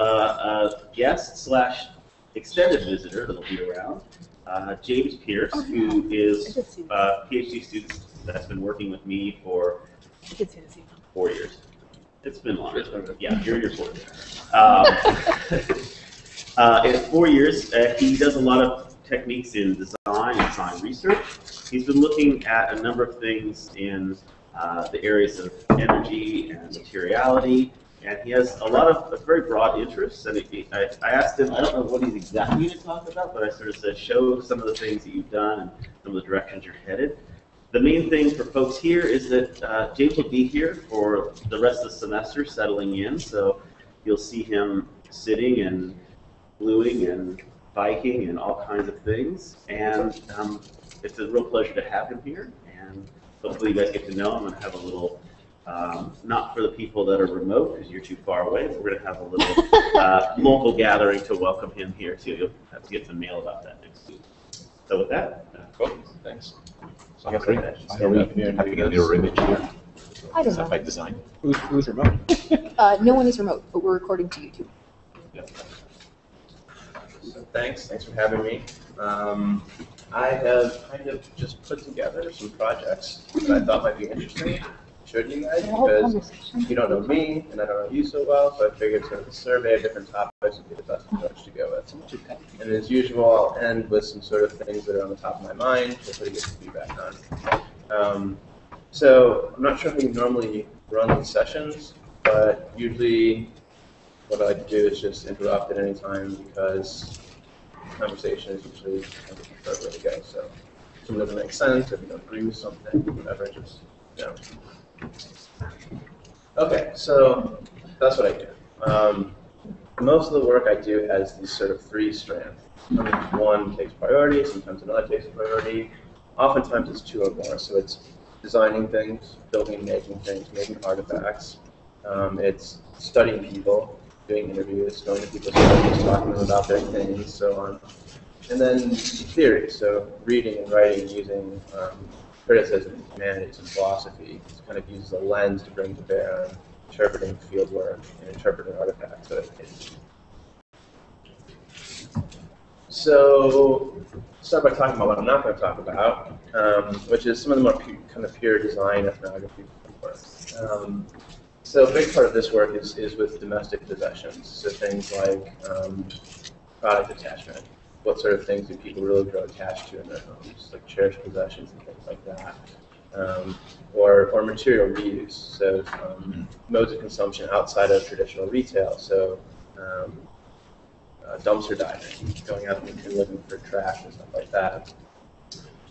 uh, a guest slash extended visitor that'll be around, uh, James Pierce, Oh, who I is did see that. a PhD student that's been working with me for I did see this email. four years. It's been longer. Yeah, you're in your four years. Um, uh, in four years, uh, he does a lot of techniques in design and design research. He's been looking at a number of things in uh, the areas of energy and materiality, and he has a lot of a very broad interests. And he, I, I asked him, I don't know what he's exactly going to talk about, but I sort of said, show some of the things that you've done and some of the directions you're headed. The main thing for folks here is that uh, James will be here for the rest of the semester, settling in. So you'll see him sitting and gluing and biking and all kinds of things. And um, it's a real pleasure to have him here. And hopefully you guys get to know him and have a little, um, not for the people that are remote because you're too far away, we're going to have a little uh, local gathering to welcome him here too. You'll have to get some mail about that next week. So with that, uh, Cool, thanks. I'll get Great. that. Are we having a mirror image here? I don't Is that know. by design? Who's, who's remote? Uh, no one is remote, but we're recording to YouTube. Thanks, thanks for having me. Um, I have kind of just put together some projects that I thought might be interesting. Showed you guys because you don't know me and I don't know you so well, so I figured sort of a survey of different topics would be the best approach to go with. And as usual, I'll end with some sort of things that are on the top of my mind, hopefully get some feedback on. Um, so I'm not sure how you normally run these sessions, but usually what I like to do is just interrupt at any time because conversation is usually kind of the preferred way to go. So if something doesn't make sense, if you don't agree with something, whatever, just, you know. Okay, so that's what I do. Um, most of the work I do has these sort of three strands. Sometimes one takes priority, sometimes another takes priority. Oftentimes it's two or more, so it's designing things, building, making things, making artifacts. Um, it's studying people, doing interviews, going to people's houses, talking to them about their things, so on. And then theory, so reading and writing using um, criticism, humanities, and philosophy. It kind of uses a lens to bring to bear on interpreting fieldwork and interpreting artifacts. So it- so start by talking about what I'm not going to talk about, um, which is some of the more kind of pure design ethnography work. Um, so a big part of this work is, is with domestic possessions, so things like um, product attachment. What sort of things do people really grow attached to in their homes, like cherished possessions and things like that. Um, or, or material reuse, so um, modes of consumption outside of traditional retail. So um, uh, dumpster diving, going out and looking for trash and stuff like that.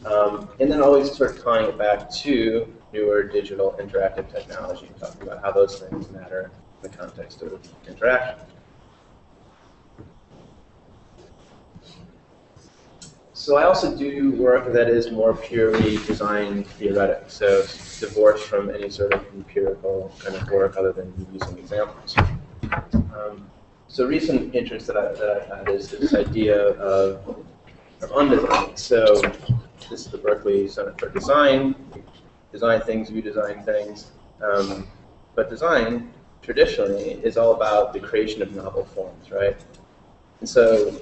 Um, and then always sort of tying it back to newer digital interactive technology, and talking about how those things matter in the context of interaction. So I also do work that is more purely design theoretic, so divorced from any sort of empirical kind of work other than using examples. Um, so recent interest that, I, that I've had is this idea of, of undesign. So this is the Berkeley Center for Design. We design things, we design things. Um, but design, traditionally, is all about the creation of novel forms, right? And so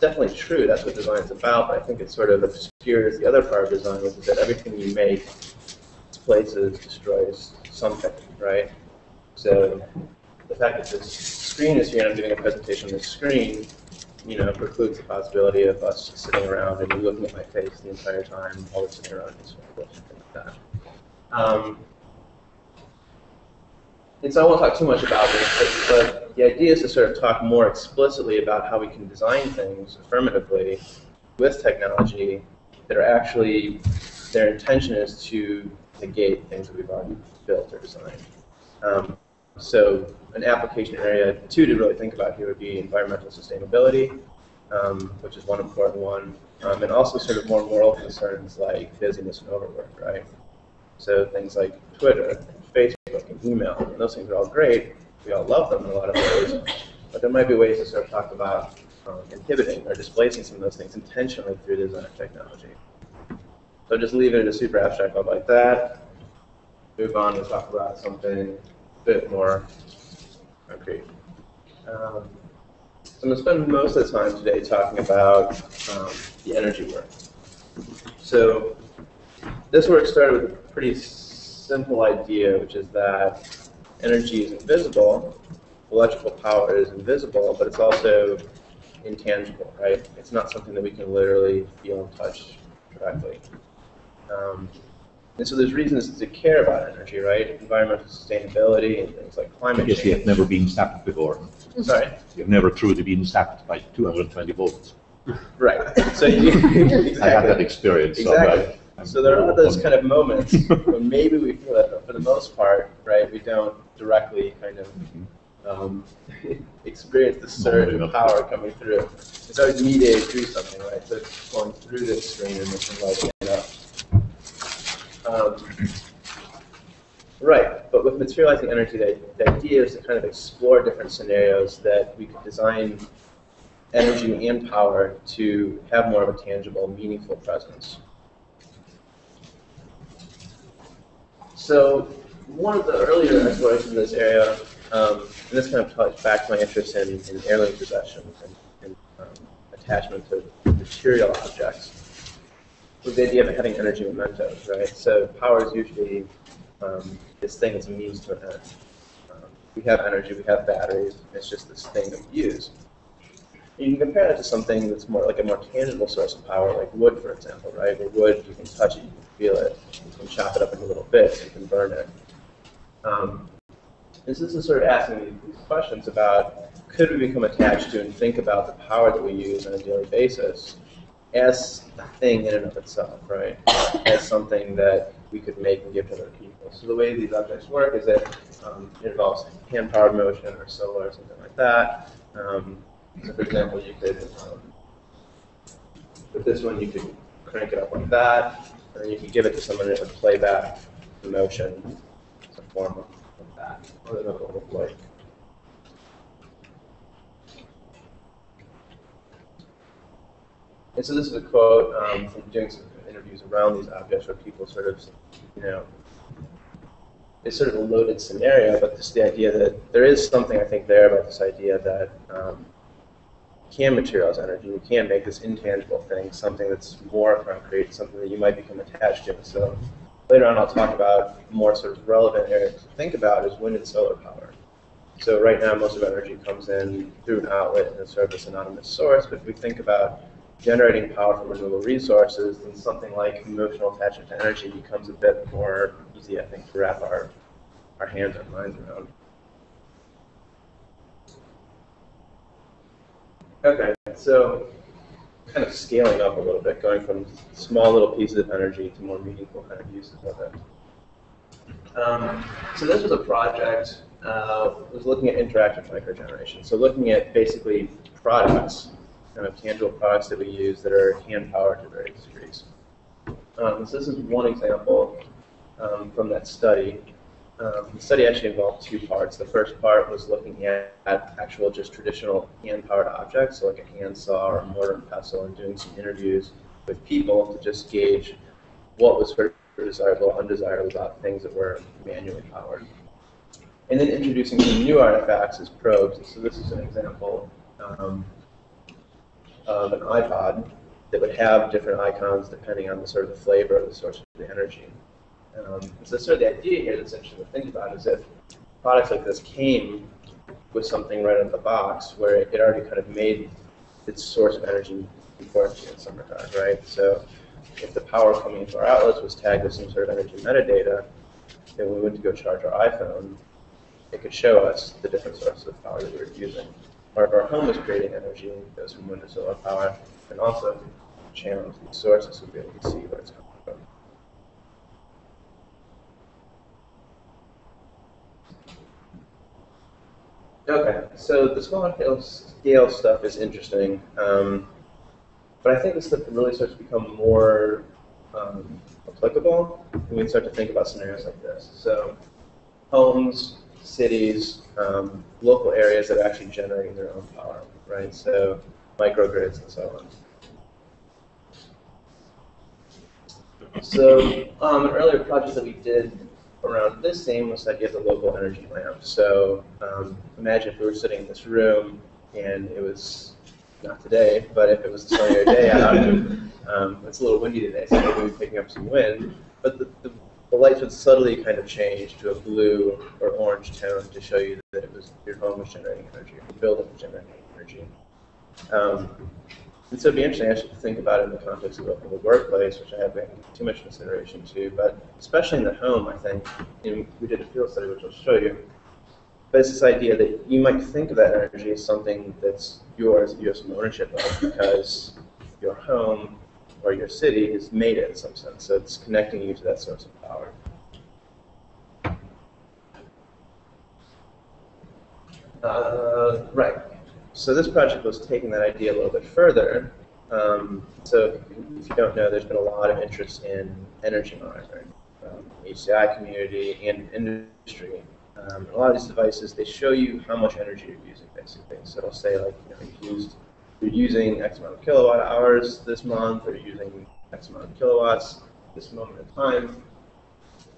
definitely true, that's what design is about, but I think it sort of obscures the other part of design, which is that everything you make displaces, destroys something, right? So the fact that this screen is here and I'm giving a presentation on this screen, you know, precludes the possibility of us sitting around and looking at my face the entire time while we're sitting around and something like that. Um, and so I won't talk too much about this, but, but the idea is to sort of talk more explicitly about how we can design things affirmatively with technology that are actually, their intention is to negate things that we've already built or designed. Um, so an application area, two to really think about here would be environmental sustainability, um, which is one important one, um, and also sort of more moral concerns like busyness and overwork, right? So things like Twitter, and Facebook, and email, and those things are all great. We all love them in a lot of ways, but there might be ways to sort of talk about um, inhibiting or displacing some of those things intentionally through design technology. So just leave it in a super abstract level like that. Move on and talk about something a bit more concrete. Um, so I'm going to spend most of the time today talking about um, the energy work. So this work started with a pretty simple idea, which is that energy is invisible, electrical power is invisible, but it's also intangible, right? It's not something that we can literally feel and touch directly. Um, and so there's reasons to care about energy, right? Environmental sustainability and things like climate guess you have never been zapped before. Sorry. You've never truly been zapped by 220 volts. Right. So you, exactly. I had that experience. Exactly. like- I'm So there are those kind of moments when maybe we feel it, but for the most part, right, we don't directly kind of um, experience the surge of power coming through. It's always mediated through something, right? So it's going through this screen and it's lighting it up. Um, right, but with materializing energy, the, the idea is to kind of explore different scenarios that we could design energy and power to have more of a tangible, meaningful presence. So one of the earlier explorations in this area, um, and this kind of ties back to my interest in, in heirloom possessions and, and um, attachment to material objects, was the idea of having energy mementos, right? So power is usually um, this thing that's a means to an end. Um, we have energy, we have batteries, it's just this thing that we use. You can compare that to something that's more like a more tangible source of power, like wood, for example, right? Where wood, you can touch it, you can feel it, you can chop it up into little bits, you can burn it. Um, and so this is sort of asking these questions about could we become attached to and think about the power that we use on a daily basis as a thing in and of itself, right? As something that we could make and give to other people. So the way these objects work is that um, it involves hand-powered motion or solar or something like that. Um, so for example, you could, um, with this one, you could crank it up like that, and then you could give it to someone it would play back the motion as a form of that. What does that look like? And so this is a quote um, from doing some interviews around these objects where people sort of, you know, it's sort of a loaded scenario, but just the idea that there is something I think there about this idea that um, can materialize energy. We can make this intangible thing something that's more concrete, something that you might become attached to. So later on, I'll talk about more sort of relevant areas to think about is wind and solar power. So right now, most of energy comes in through an outlet and sort of this anonymous source. But if we think about generating power from renewable resources, then something like emotional attachment to energy becomes a bit more easy, I think, to wrap our, our hands and minds around. Okay, so kind of scaling up a little bit, going from small little pieces of energy to more meaningful kind of uses of it. Um, so this was a project, uh, was looking at interactive microgeneration. So looking at basically products, kind of tangible products that we use that are hand powered to various degrees. Um, so this is one example um, from that study. Um, the study actually involved two parts. The first part was looking at, at actual just traditional hand-powered objects, so like a handsaw or a mortar and pestle, and doing some interviews with people to just gauge what was desirable, undesirable about things that were manually powered. And then introducing some new artifacts as probes. So this is an example um, of an iPod that would have different icons depending on the sort of the flavor of the source of the energy. Um, so sort of the idea here that's interesting to think about is if products like this came with something right out of the box where it already kind of made its source of energy you in some regard, right? So if the power coming into our outlets was tagged with some sort of energy metadata, then we went to go charge our iPhone, it could show us the different sources of power that we were using. Or if our home was creating energy, it goes from wind to solar power, and also channels these sources so we'll be able to see where it's coming from. Okay, so the small scale, stuff is interesting, um, but I think this stuff really starts to become more um, applicable when we start to think about scenarios like this. So, homes, cities, um, local areas that are actually generating their own power, right? So, microgrids and so on. So, um, an earlier project that we did around this seamless idea of the local energy lamp. So um, imagine if we were sitting in this room and it was not today, but if it was a sunnier day out, um, it's a little windy today, so maybe we're picking up some wind. But the, the, the lights would subtly kind of change to a blue or orange tone to show you that it was your home was generating energy, your building was generating energy. Um, and so it'd be interesting actually to think about it in the context of a, of workplace, which I haven't given too much consideration to, but especially in the home, I think, you know, we did a field study, which I'll show you, but it's this idea that you might think of that energy as something that's yours, that you have some ownership of, because your home or your city has made it in some sense, so it's connecting you to that source of power. Uh, right. So this project was taking that idea a little bit further. Um, so if you don't know, there's been a lot of interest in energy monitoring, um, HCI community and industry. Um, a lot of these devices, they show you how much energy you're using, basically. So it'll say like, you know, you've used, you're using X amount of kilowatt hours this month, or you're using X amount of kilowatts this moment in time.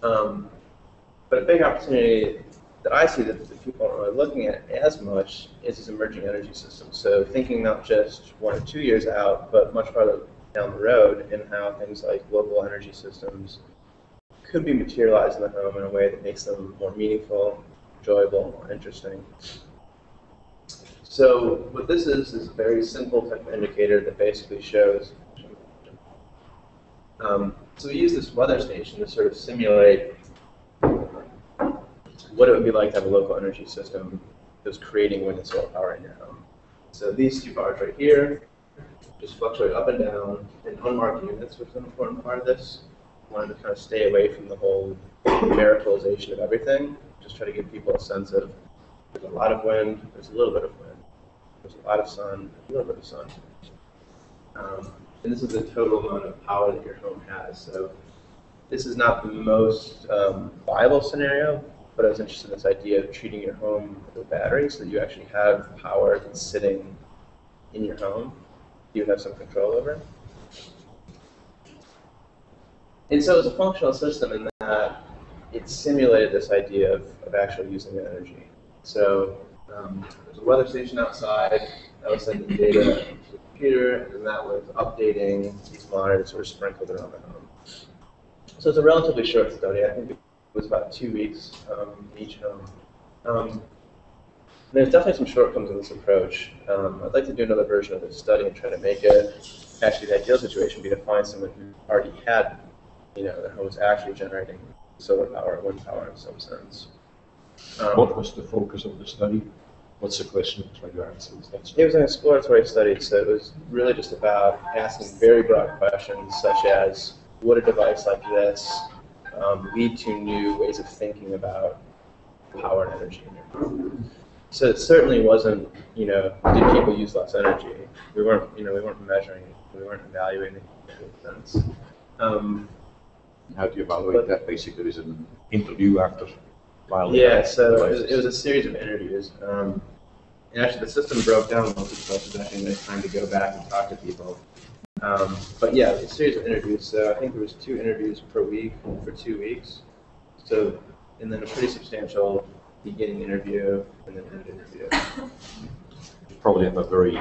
Um, but a big opportunity that I see that, that people aren't really looking at as much is these emerging energy systems. So thinking not just one or two years out, but much farther down the road, and how things like local energy systems could be materialized in the home in a way that makes them more meaningful, enjoyable, more interesting. So what this is is a very simple type of indicator that basically shows. Um, so we use this weather station to sort of simulate what it would be like to have a local energy system that was creating wind and solar power in your home. So these two bars right here just fluctuate up and down in unmarked units, which is an important part of this. Wanted to kind of stay away from the whole numericalization of everything. Just try to give people a sense of there's a lot of wind, there's a little bit of wind, there's a lot of sun, a little bit of sun. Um, and this is the total amount of power that your home has. So this is not the most um, viable scenario, but I was interested in this idea of treating your home with batteries so that you actually have power that's sitting in your home you have some control over. And so it was a functional system in that it simulated this idea of, of actually using energy. So um, there's a weather station outside that was sending data to the computer, and then that was updating these monitors sort of sprinkled around the home. So it's a relatively short study. I think was about two weeks um, each home. Um, there's definitely some shortcomings in this approach. Um, I'd like to do another version of this study and try to make it actually the ideal situation be to find someone who already had, you know, their home was actually generating solar power, wind power in some sense. Um, What was the focus of the study? What's the question trying to answer? It was an exploratory study, so it was really just about asking very broad questions such as, would a device like this um, lead to new ways of thinking about power and energy in your home? So it certainly wasn't, you know, did people use less energy? We weren't, you know, we weren't measuring it, we weren't evaluating it in that sense. Um, How do you evaluate that? Basically, there's an interview after while Yeah, so it was, it was a series of interviews. Um, and actually, the system broke down once or twice. It was actually nice time to go back and talk to people. Um, but yeah, it was a series of interviews. So I think there was two interviews per week for two weeks. So, and then a pretty substantial beginning interview and then end interview. You probably have a very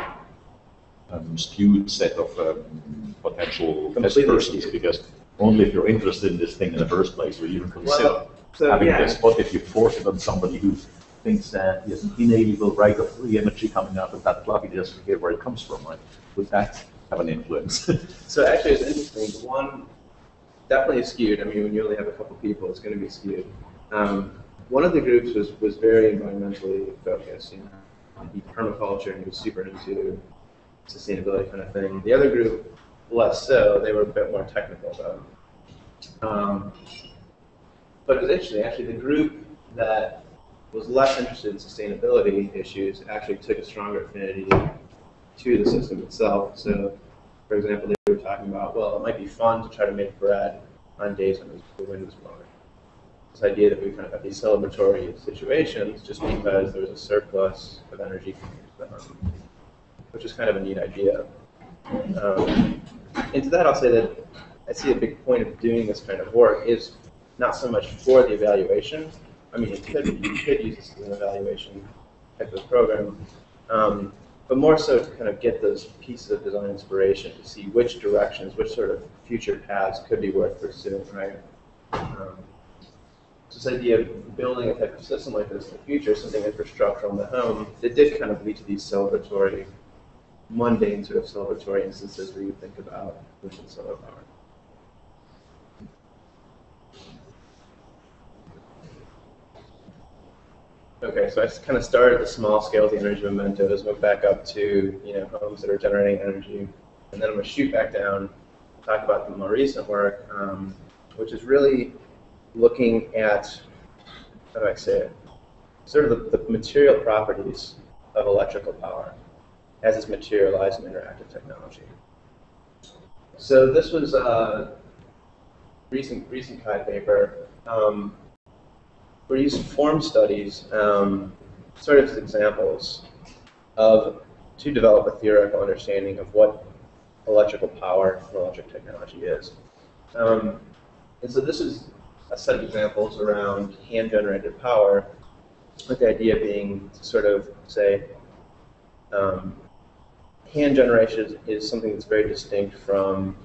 um, skewed set of um, potential test persons skewed. because only if you're interested in this thing in the first place will you even consider Well, so having yeah, this. What if you force it on somebody who thinks that he has an inalienable right of free energy coming out of that plug, he doesn't care where it comes from, right? With that have an influence? So actually, it's interesting. The One definitely skewed. I mean, when you only have a couple people, it's going to be skewed. Um, one of the groups was, was very environmentally focused. You know, permaculture and he was super into sustainability kind of thing. The other group, less so. They were a bit more technical though. Um, but it was interesting. Actually, the group that was less interested in sustainability issues actually took a stronger affinity to the system itself. So, for example, they were talking about, well, it might be fun to try to make bread on days when the wind was blowing. This idea that we kind of have these celebratory situations just because there was a surplus of energy which is kind of a neat idea. Um, and to that, I'll say that I see a big point of doing this kind of work is not so much for the evaluation. I mean, it could you could use this as an evaluation type of program, um, but more so to kind of get those pieces of design inspiration to see which directions, which sort of future paths could be worth pursuing, right? Um, this idea of building a type of system like this in the future, something infrastructural in the home, it did kind of lead to these celebratory, mundane sort of celebratory instances where you think about pushing solar power. Okay, so I kind of started at the small scale of the energy mementos, went back up to you know homes that are generating energy, and then I'm going to shoot back down, talk about the more recent work, um, which is really looking at how do I say it, sort of the, the material properties of electrical power as it's materialized in interactive technology. So this was a recent recent CHI paper. Um, we use form studies, um, sort of examples of to develop a theoretical understanding of what electrical power and electric technology is. Um, and so this is a set of examples around hand-generated power, with the idea being to sort of say, um, hand generation is, something that's very distinct from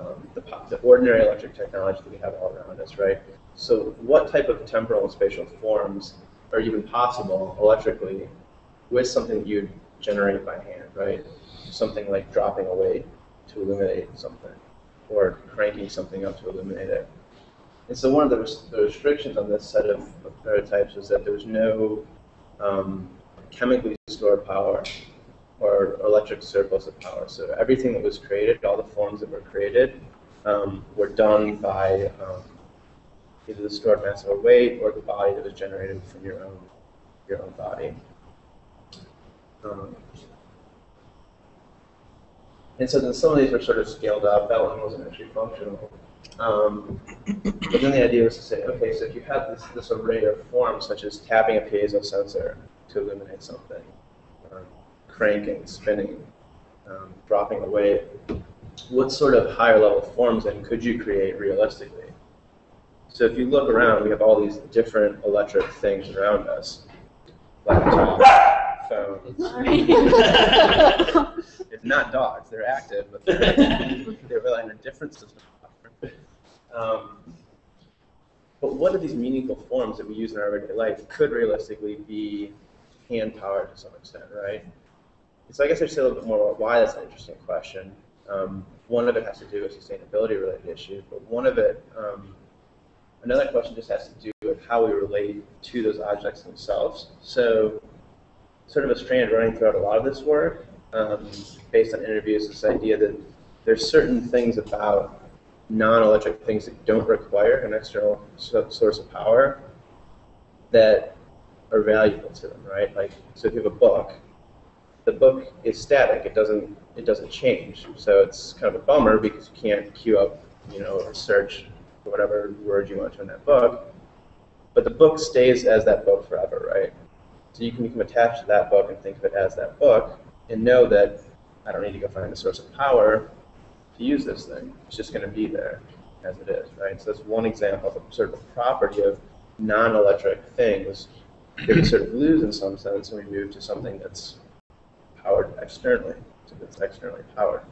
um, the, the ordinary electric technology that we have all around us, right? So what type of temporal and spatial forms are even possible electrically with something that you generate by hand, right? Something like dropping a weight to illuminate something, or cranking something up to illuminate it. And so one of the, res the restrictions on this set of, of, prototypes was that there was no um, chemically stored power or electric surplus of power. So everything that was created, all the forms that were created, um, were done by um, either the stored mass or weight or the body that was generated from your own your own body. Um, and so then some of these were sort of scaled up. That one wasn't actually functional. Um, but then the idea was to say, okay, so if you have this, this array of forms, such as tapping a piezo sensor to illuminate something, cranking, spinning, um, dropping a weight, what sort of higher level forms then could you create realistically? So if you look around, we have all these different electric things around us. Laptop, phone. it's not dogs, they're active, but they're, they're relying on a different system. Um, but what are these meaningful forms that we use in our everyday life could realistically be hand powered to some extent, right? So I guess I should say a little bit more about why that's an interesting question. Um, one of it has to do with sustainability related issues, but one of it um, Another question just has to do with how we relate to those objects themselves. So, sort of a strand running throughout a lot of this work, um, based on interviews, this idea that there's certain things about non-electric things that don't require an external source of power that are valuable to them, right? Like, so if you have a book, the book is static; it doesn't it doesn't change. So it's kind of a bummer because you can't queue up, you know, or search whatever word you want to in that book. But the book stays as that book forever, right? So you can become attached to that book and think of it as that book and know that I don't need to go find a source of power to use this thing. It's just going to be there as it is, right? So that's one example of a, sort of a property of non-electric things that we sort of lose in some sense when we move to something that's powered externally, so that's externally powered.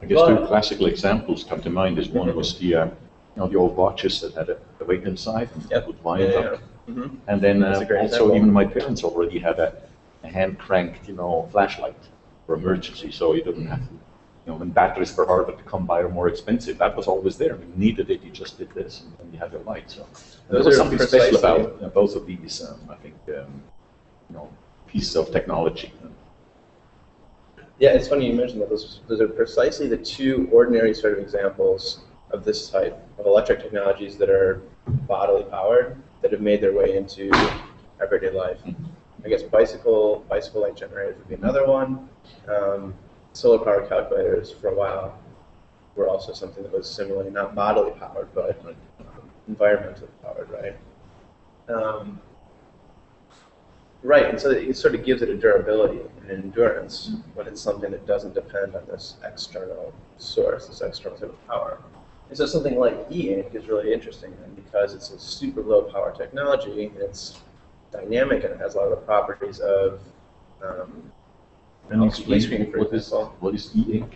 I guess two classical examples come to mind. Is one was the uh, you know the old watches that had a, a weight inside and yep. would wind yeah, up. Yeah. Mm-hmm. And then uh, also example. even my parents already had a, a hand cranked you know flashlight for emergency, so you didn't have to. You know, when batteries were harder to come by or more expensive, that was always there. You needed it, you just did this, and then you had your light. So there was something special about uh, both of these. Um, I think um, you know pieces of technology. Yeah, it's funny you mentioned that. Those, those are precisely the two ordinary sort of examples of this type of electric technologies that are bodily powered that have made their way into everyday life. I guess bicycle bicycle light generators would be another one. Um, solar power calculators for a while were also something that was similarly not bodily powered but um, environmentally powered, right? Um, Right, and so it sort of gives it a durability and endurance when it's something that doesn't depend on this external source, this external sort of power. And so something like e-ink is really interesting then because it's a super low power technology and it's dynamic and it has a lot of the properties of um, Can you LCD screen, explain for what is, example. what is e-ink?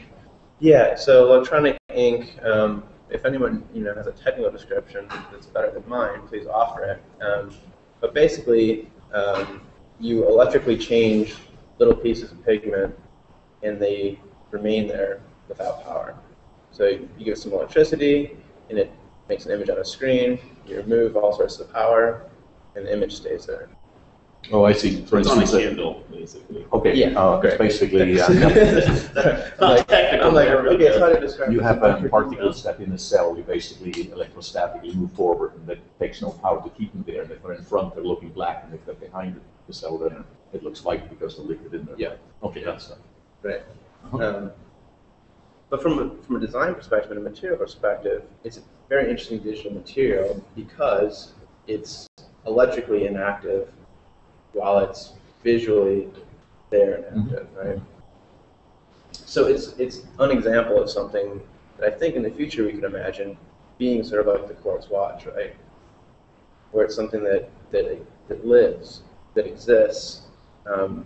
Yeah, so electronic ink, um, if anyone, you know, has a technical description that's better than mine, please offer it. Um, but basically, um, you electrically change little pieces of pigment and they remain there without power. So you give some electricity and it makes an image on a screen, you remove all sorts of power and the image stays there. Oh, I see. For It's on a instance, uh, Kindle, basically. okay, Yeah, uh, it's basically, uh, Not like, technical, I'm like, but okay, it's hard to describe. you have a particle concrete particles that in a cell, you basically electrostatically move forward, and that takes no power to keep them there. And if they're in front, they're looking black, and if they're behind the cell, then it looks white because the liquid in there. Yeah. Okay, that's, Right. Uh-huh. Um, but from a, from a design perspective and a material perspective, it's a very interesting digital material because it's electrically inactive while it's visually there and active, right? So it's it's an example of something that I think in the future we can imagine being sort of like the quartz watch, right? Where it's something that that, that lives, that exists, um,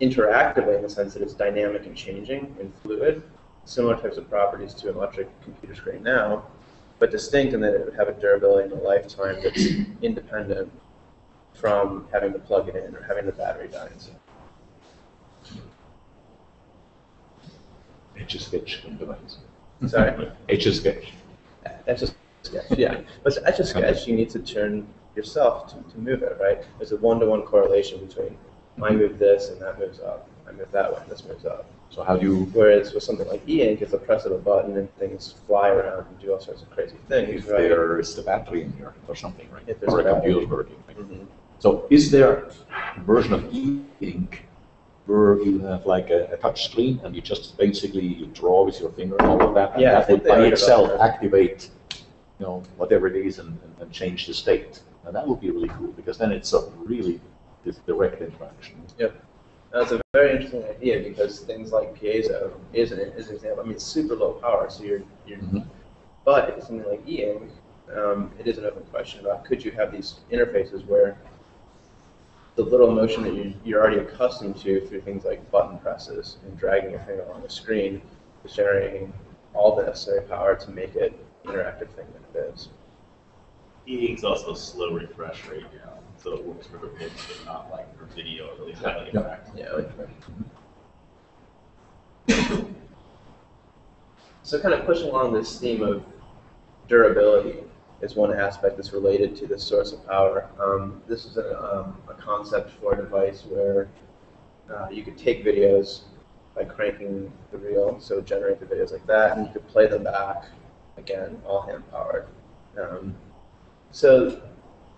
interactively in the sense that it's dynamic and changing and fluid, similar types of properties to an electric computer screen now, but distinct in that it would have a durability and a lifetime that's independent from having to plug it in or having the battery die. so- etch a sketch implements. Sorry? Etch a sketch. Etch a sketch, yeah. But etch a sketch, you need to turn yourself to, to move it, right? There's a one-to-one correlation between I move this and that moves up. I move that way and this moves up. So how do you, Whereas with something like e-ink, it's a press of a button and things fly around and do all sorts of crazy things, if right? there is the battery in here or something, right? If there's Or a computer working. right? Mhm. So is there a version of e-ink where you have like a, a touch screen and you just basically you draw with your finger and all of that? and Yeah, that would by itself activate, you know, whatever it is and, and, and change the state. And that would be really cool because then it's a really direct interaction. Yep. That's a very interesting idea because things like piezo is an, is an example. I mean, it's super low power, so you're, you're Mhm. but if it's something like e-ink, um, it is an open question about could you have these interfaces where the little motion that you, you're already accustomed to through things like button presses and dragging your finger along the screen is generating all the necessary power to make it interactive thing that it is. E-ink's also slow refresh rate now, so it works for the pitch, but not like for video, really highly Yeah. interactive. Yeah. Like, so kind of pushing along this theme of durability is one aspect that's related to this source of power. Um, this is a, um, a concept for a device where uh, you could take videos by cranking the reel, so generate the videos like that, and you could play them back, again, all hand powered. Um, so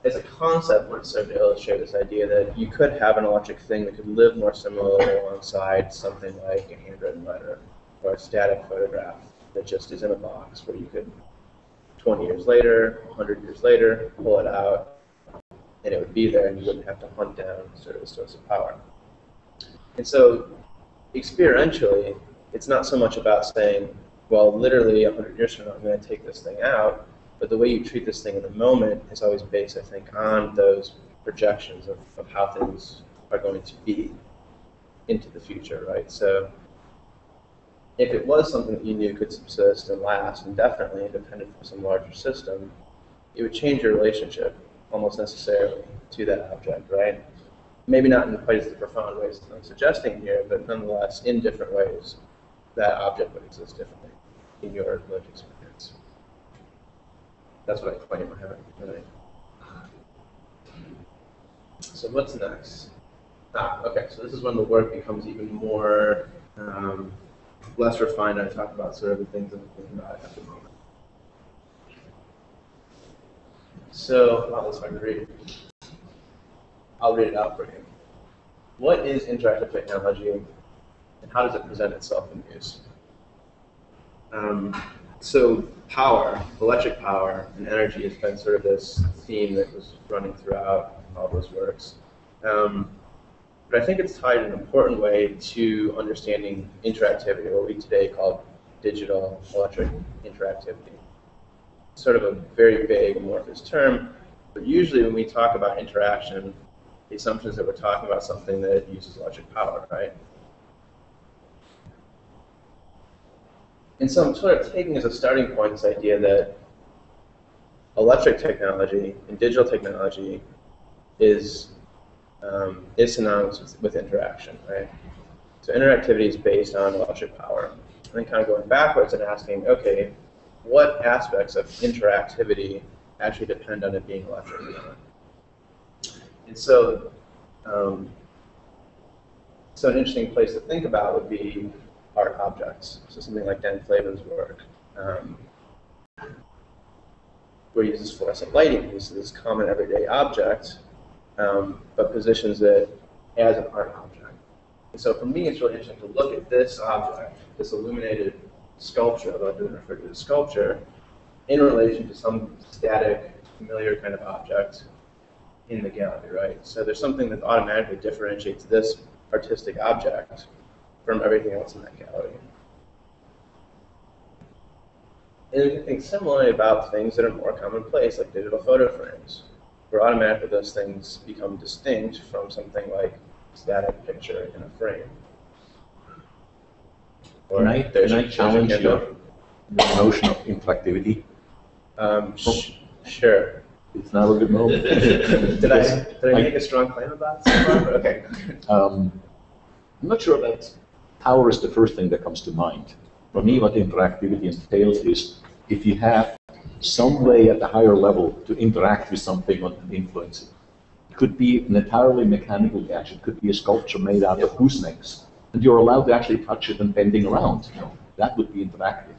as a concept, it served to illustrate this idea that you could have an electric thing that could live more similarly alongside something like a handwritten letter or a static photograph that just is in a box where you could, 20 years later, 100 years later, pull it out and it would be there and you wouldn't have to hunt down sort of a source of power. And so experientially, it's not so much about saying, well, literally 100 years from now, I'm going to take this thing out, but the way you treat this thing in the moment is always based, I think, on those projections of, of how things are going to be into the future, right? So if it was something that you knew could subsist and last indefinitely, independent from some larger system, it would change your relationship almost necessarily to that object, right? Maybe not in quite as profound ways that I'm suggesting here, but nonetheless, in different ways, that object would exist differently in your lived experience. That's what I claim I have. Right? So what's next? Ah, okay. So this is when the work becomes even more um, less refined. I talk about sort of the things I'm thinking about at the moment. So, well, let's start to read. I'll read it out for you. What is interactive technology, and how does it present itself in use? Um, so, power, electric power, and energy has been sort of this theme that was running throughout all those works. Um, but I think it's tied in an important way to understanding interactivity, what we today call digital electric interactivity. Sort of a very vague amorphous term, but usually when we talk about interaction, the assumption is that we're talking about something that uses electric power, right? And so I'm sort of taking as a starting point this idea that electric technology and digital technology is um, is synonymous with, with interaction, right? So interactivity is based on electric power. And then kind of going backwards and asking, okay, what aspects of interactivity actually depend on it being electric? And so, um, so an interesting place to think about would be art objects. So something like Dan Flavin's work, um, where he uses fluorescent lighting, he uses this common everyday object, um, but positions it as an art object. And so for me, it's really interesting to look at this object, this illuminated sculpture, although I didn't refer to it as sculpture, in relation to some static, familiar kind of object in the gallery, right? So there's something that automatically differentiates this artistic object from everything else in that gallery. And we can think similarly about things that are more commonplace, like digital photo frames, where automatically those things become distinct from something like static picture in a frame. Or Can I, there's can I a- challenge your Kindle. your notion of interactivity? Um, sh- sure. It's not a good moment. Did I, did I I- make a strong claim about it so? Okay. Um, I'm not sure that power is the first thing that comes to mind. For me, what interactivity entails is if you have some way at the higher level to interact with something and influence it. It could be an entirely mechanical gadget, it could be a sculpture made out of goosenecks, and you're allowed to actually touch it and bending around. You know, that would be interactive.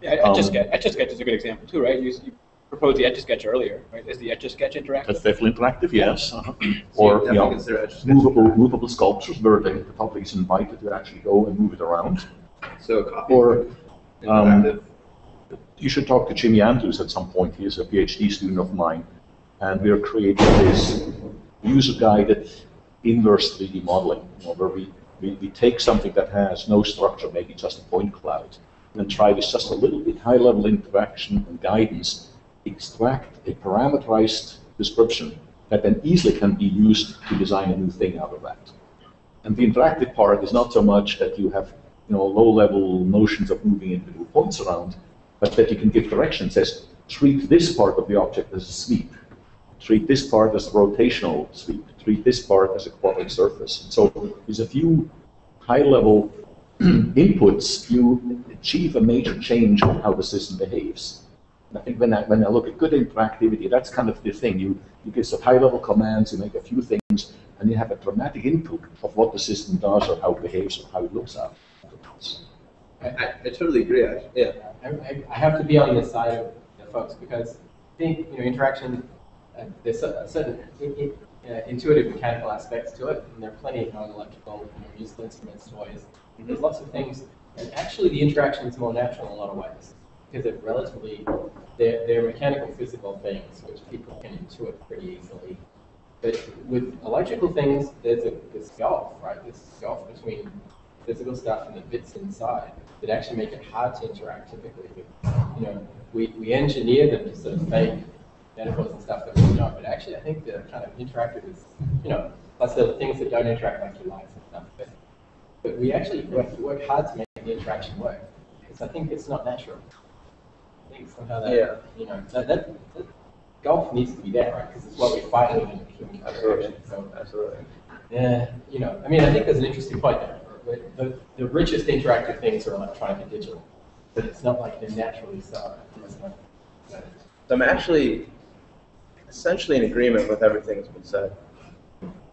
Yeah, Um, Etch a Sketch, Etch a Sketch is a good example too, right? You, you proposed the Etch a Sketch earlier, right? Is the Etch a Sketch interactive? That's definitely interactive, yes. uh-huh. Or, you know, consider Etch a movable, movable sculptures where the, the public is invited to actually go and move it around. So a copy. Or, um. You should talk to Jimmy Andrews at some point. He is a PhD student of mine. And we're creating this user-guided inverse 3D modeling, you know, where we, we, we take something that has no structure, maybe just a point cloud, and try with just a little bit high-level interaction and guidance, extract a parameterized description that then easily can be used to design a new thing out of that. And the interactive part is not so much that you have, you know, low-level notions of moving individual points around, but that you can give direction. Says, treat this part of the object as a sweep. Treat this part as a rotational sweep. Treat this part as a quadric surface. So there's a few high-level inputs. You achieve a major change in how the system behaves. And I think when I, when I look at good interactivity, that's kind of the thing. You, you give some high-level commands, you make a few things, and you have a dramatic input of what the system does or how it behaves or how it looks afterwards. I, I, I totally agree. I, yeah. I, I- I have to be on the side of the folks because I think, you know, interaction, uh, there's a a certain in- in- uh, intuitive mechanical aspects to it, and there are plenty of non-electrical, you know, musical instruments, toys. There's lots of things, and actually the interaction is more natural in a lot of ways because they're relatively, they're, they're mechanical, physical things which people can intuit pretty easily. But with electrical things, there's a this gulf, right? This gulf between physical stuff and the bits inside that actually make it hard to interact typically. You know, we, we engineer them to sort of fake metaphors and stuff that we don't, but actually I think the kind of interactive is, you know, plus the things that don't interact like your lights and stuff. But, but we actually work, work hard to make the interaction work because I think it's not natural. Somehow that, Yeah. you know, that, that, that golf needs to be there, right? Because it's what we're fighting in human Absolutely. So Absolutely. yeah, you know, I mean, I think there's an interesting point there. The, the richest interactive things are electronic and digital, but it's not like they're naturally so. So I'm actually essentially in agreement with everything that's been said.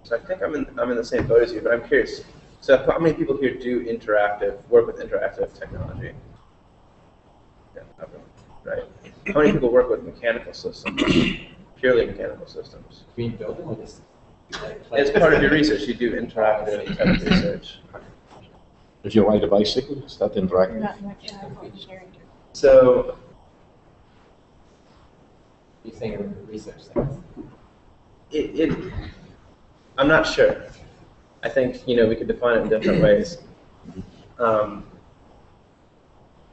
So I think I'm in, I'm in the same boat as you, but I'm curious. So how many people here do interactive, work with interactive technology? Yeah, everyone, right. How many people work with mechanical systems, purely mechanical systems? Green building or just like, play- As part of your research, you do interactive type of research. If you ride a bicycle, is that interactive? Not much uh, engineering. So You're saying research things. it, it, I'm not sure. I think, you know, we could define it in different ways. Um,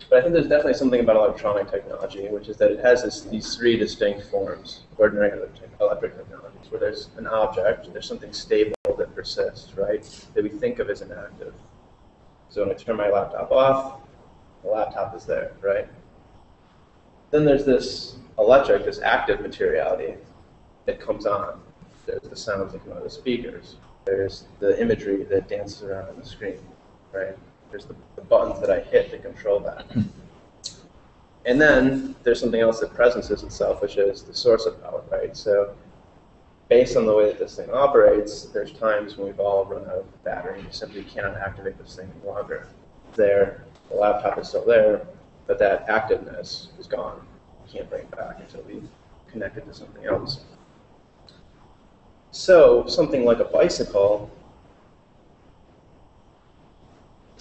But I think there's definitely something about electronic technology, which is that it has this, these three distinct forms, ordinary electric technologies, where there's an object, there's something stable that persists, right, that we think of as inactive. So when I turn my laptop off, the laptop is there, right? Then there's this electric, this active materiality that comes on. There's the sounds that come out of the speakers. There's the imagery that dances around on the screen, right? There's the, the buttons that I hit to control that. And then there's something else that presences itself, which is the source of power, right? So based on the way that this thing operates, there's times when we've all run out of battery and you simply cannot activate this thing any longer. There, the laptop is still there, but that activeness is gone. You can't bring it back until we connect it to something else. So something like a bicycle,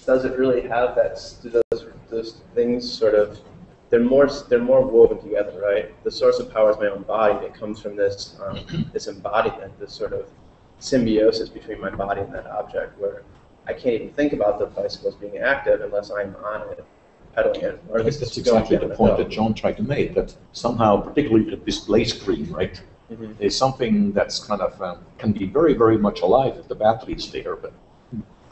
does it really have that? Do those those things sort of they're more they're more woven together, right? The source of power is my own body. It comes from this um, this embodiment, this sort of symbiosis between my body and that object, where I can't even think about the bicycle as being active unless I'm on it, pedaling it, or I think that's exactly the point that John tried to make, that somehow, particularly the display screen, right, Mhm. is something that's kind of, um, can be very, very much alive if the battery is there, but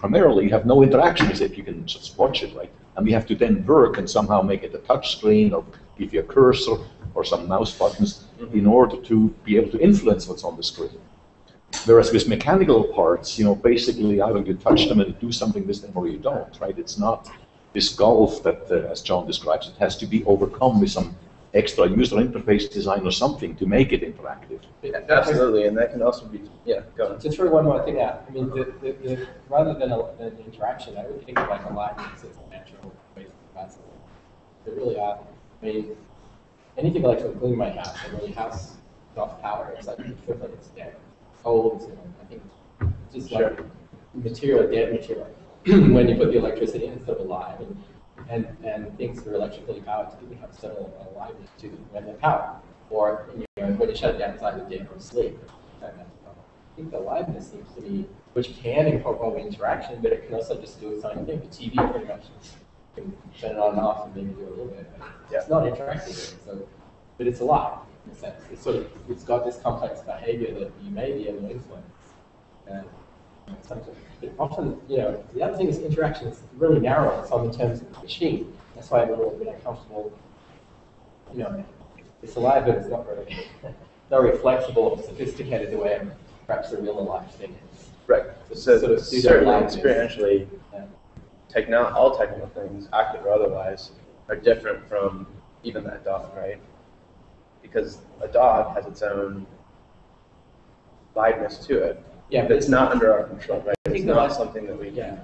primarily you have no interaction with it, you can just watch it, right? And we have to then work and somehow make it a touch screen or give you a cursor or some mouse buttons in order to be able to influence what's on the screen. Whereas with mechanical parts, you know, basically either you touch them and do something with them or you don't, right? It's not this gulf that, uh, as John describes, it has to be overcome with some extra user interface design or something to make it interactive. Absolutely, and that can also be yeah. Go on. To throw one more thing out, I mean, the, the, the, rather than, a, than interaction, I would think of like a light as a natural ways of capacity. They really are. I mean, anything electrical, including my house, I mean, house is off power, it's like, it feels like it's dead. Cold, you know, I think, just like material, dead material. when you put the electricity in, it's sort of alive. And, and, and things that are electrically powered typically have some aliveness to them when they're powered. Or, you know, when you shut it down, it's either dead from sleep. I think the aliveness seems to be, which can incorporate interaction, but it can also just do its own thing. The TV pretty much can turn it on and off and maybe do a little bit. but It's not interactive, so, but it's alive in a sense. It's sort of, it's got this complex behavior that you may be able to influence. And often, you know, the other thing is interaction is really narrow. It's on the terms of the machine. That's why I'm a little bit uncomfortable. You know, it's alive, but it's not very, not very flexible or sophisticated the way perhaps the real life thing is. Right. So sort of certainly experientially, Yeah. techno- all technical things, active or otherwise, are different from even that dog, right? Because a dog has its own liveness to it. Yeah, but That's not under our control, right? It's not that- something that we. Yeah.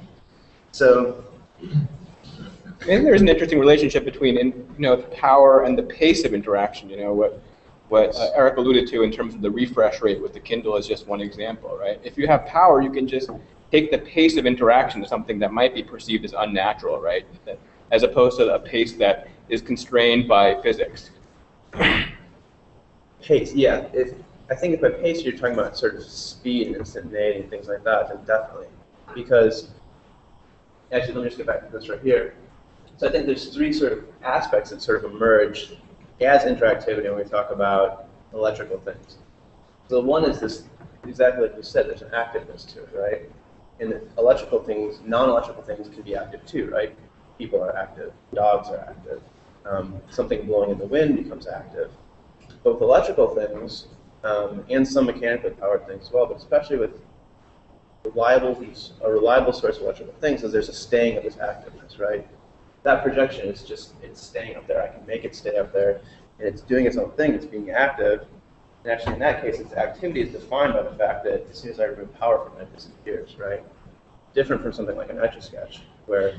So, I think there's an interesting relationship between, in, you know, the power and the pace of interaction. You know, what what uh, Eric alluded to in terms of the refresh rate with the Kindle is just one example, right? If you have power, you can just take the pace of interaction to something that might be perceived as unnatural, right? That, as opposed to a pace that is constrained by physics. pace, yeah. If, I think if by pace you're talking about sort of speed and instantaneity and things like that, then definitely. Because, actually, let me just get back to this right here. So I think there's three sort of aspects that sort of emerge as interactivity when we talk about electrical things. So one is this, exactly like you said, there's an activeness to it, right? And electrical things, non-electrical things can be active too, right? People are active, dogs are active, um, something blowing in the wind becomes active. But with electrical things, um, and some mechanically powered things as well, but especially with reliable, a reliable source of electrical things, is there's a staying of this activeness, right? That projection is just, it's staying up there. I can make it stay up there, and it's doing its own thing. It's being active. And actually, in that case, its activity is defined by the fact that as soon as I remove power from it, it disappears, right? Different from something like an etch a sketch, where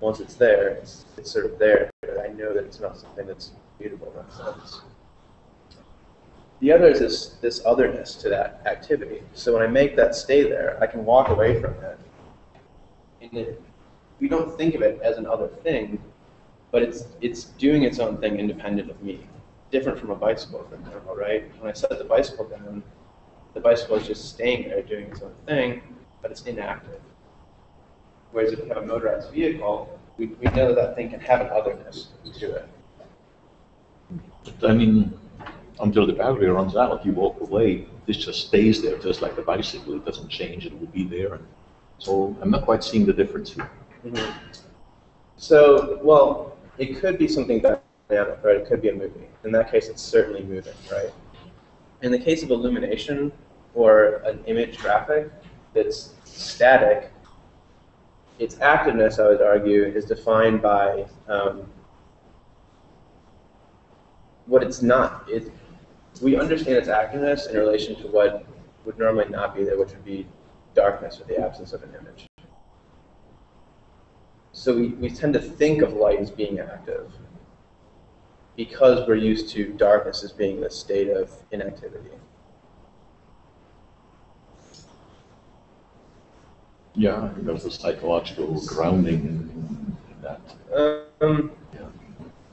once it's there, it's, it's sort of there. But I know that it's not something that's mutable in that sense. The other is this, this otherness to that activity. So when I make that stay there, I can walk away from it. And it, we don't think of it as an other thing, but it's, it's doing its own thing independent of me. Different from a bicycle, for example, right? When I set the bicycle down, the bicycle is just staying there doing its own thing, but it's inactive. Whereas if you have a motorized vehicle, we, we know that that thing can have an otherness to it. I mean, until the battery runs out, you walk away, this just stays there, just like the bicycle, it doesn't change, it will be there. And So I'm not quite seeing the difference here. Mhm. So, well, it could be something dynamic, right? It could be a movie. In that case, it's certainly moving, right? In the case of illumination or an image graphic that's static, its activeness, I would argue, is defined by um, what it's not. It, we understand its activeness in relation to what would normally not be there, which would be darkness or the absence of an image. So we, we tend to think of light as being active because we're used to darkness as being the state of inactivity. Yeah, I think there's a psychological grounding in in that. Um, Yeah.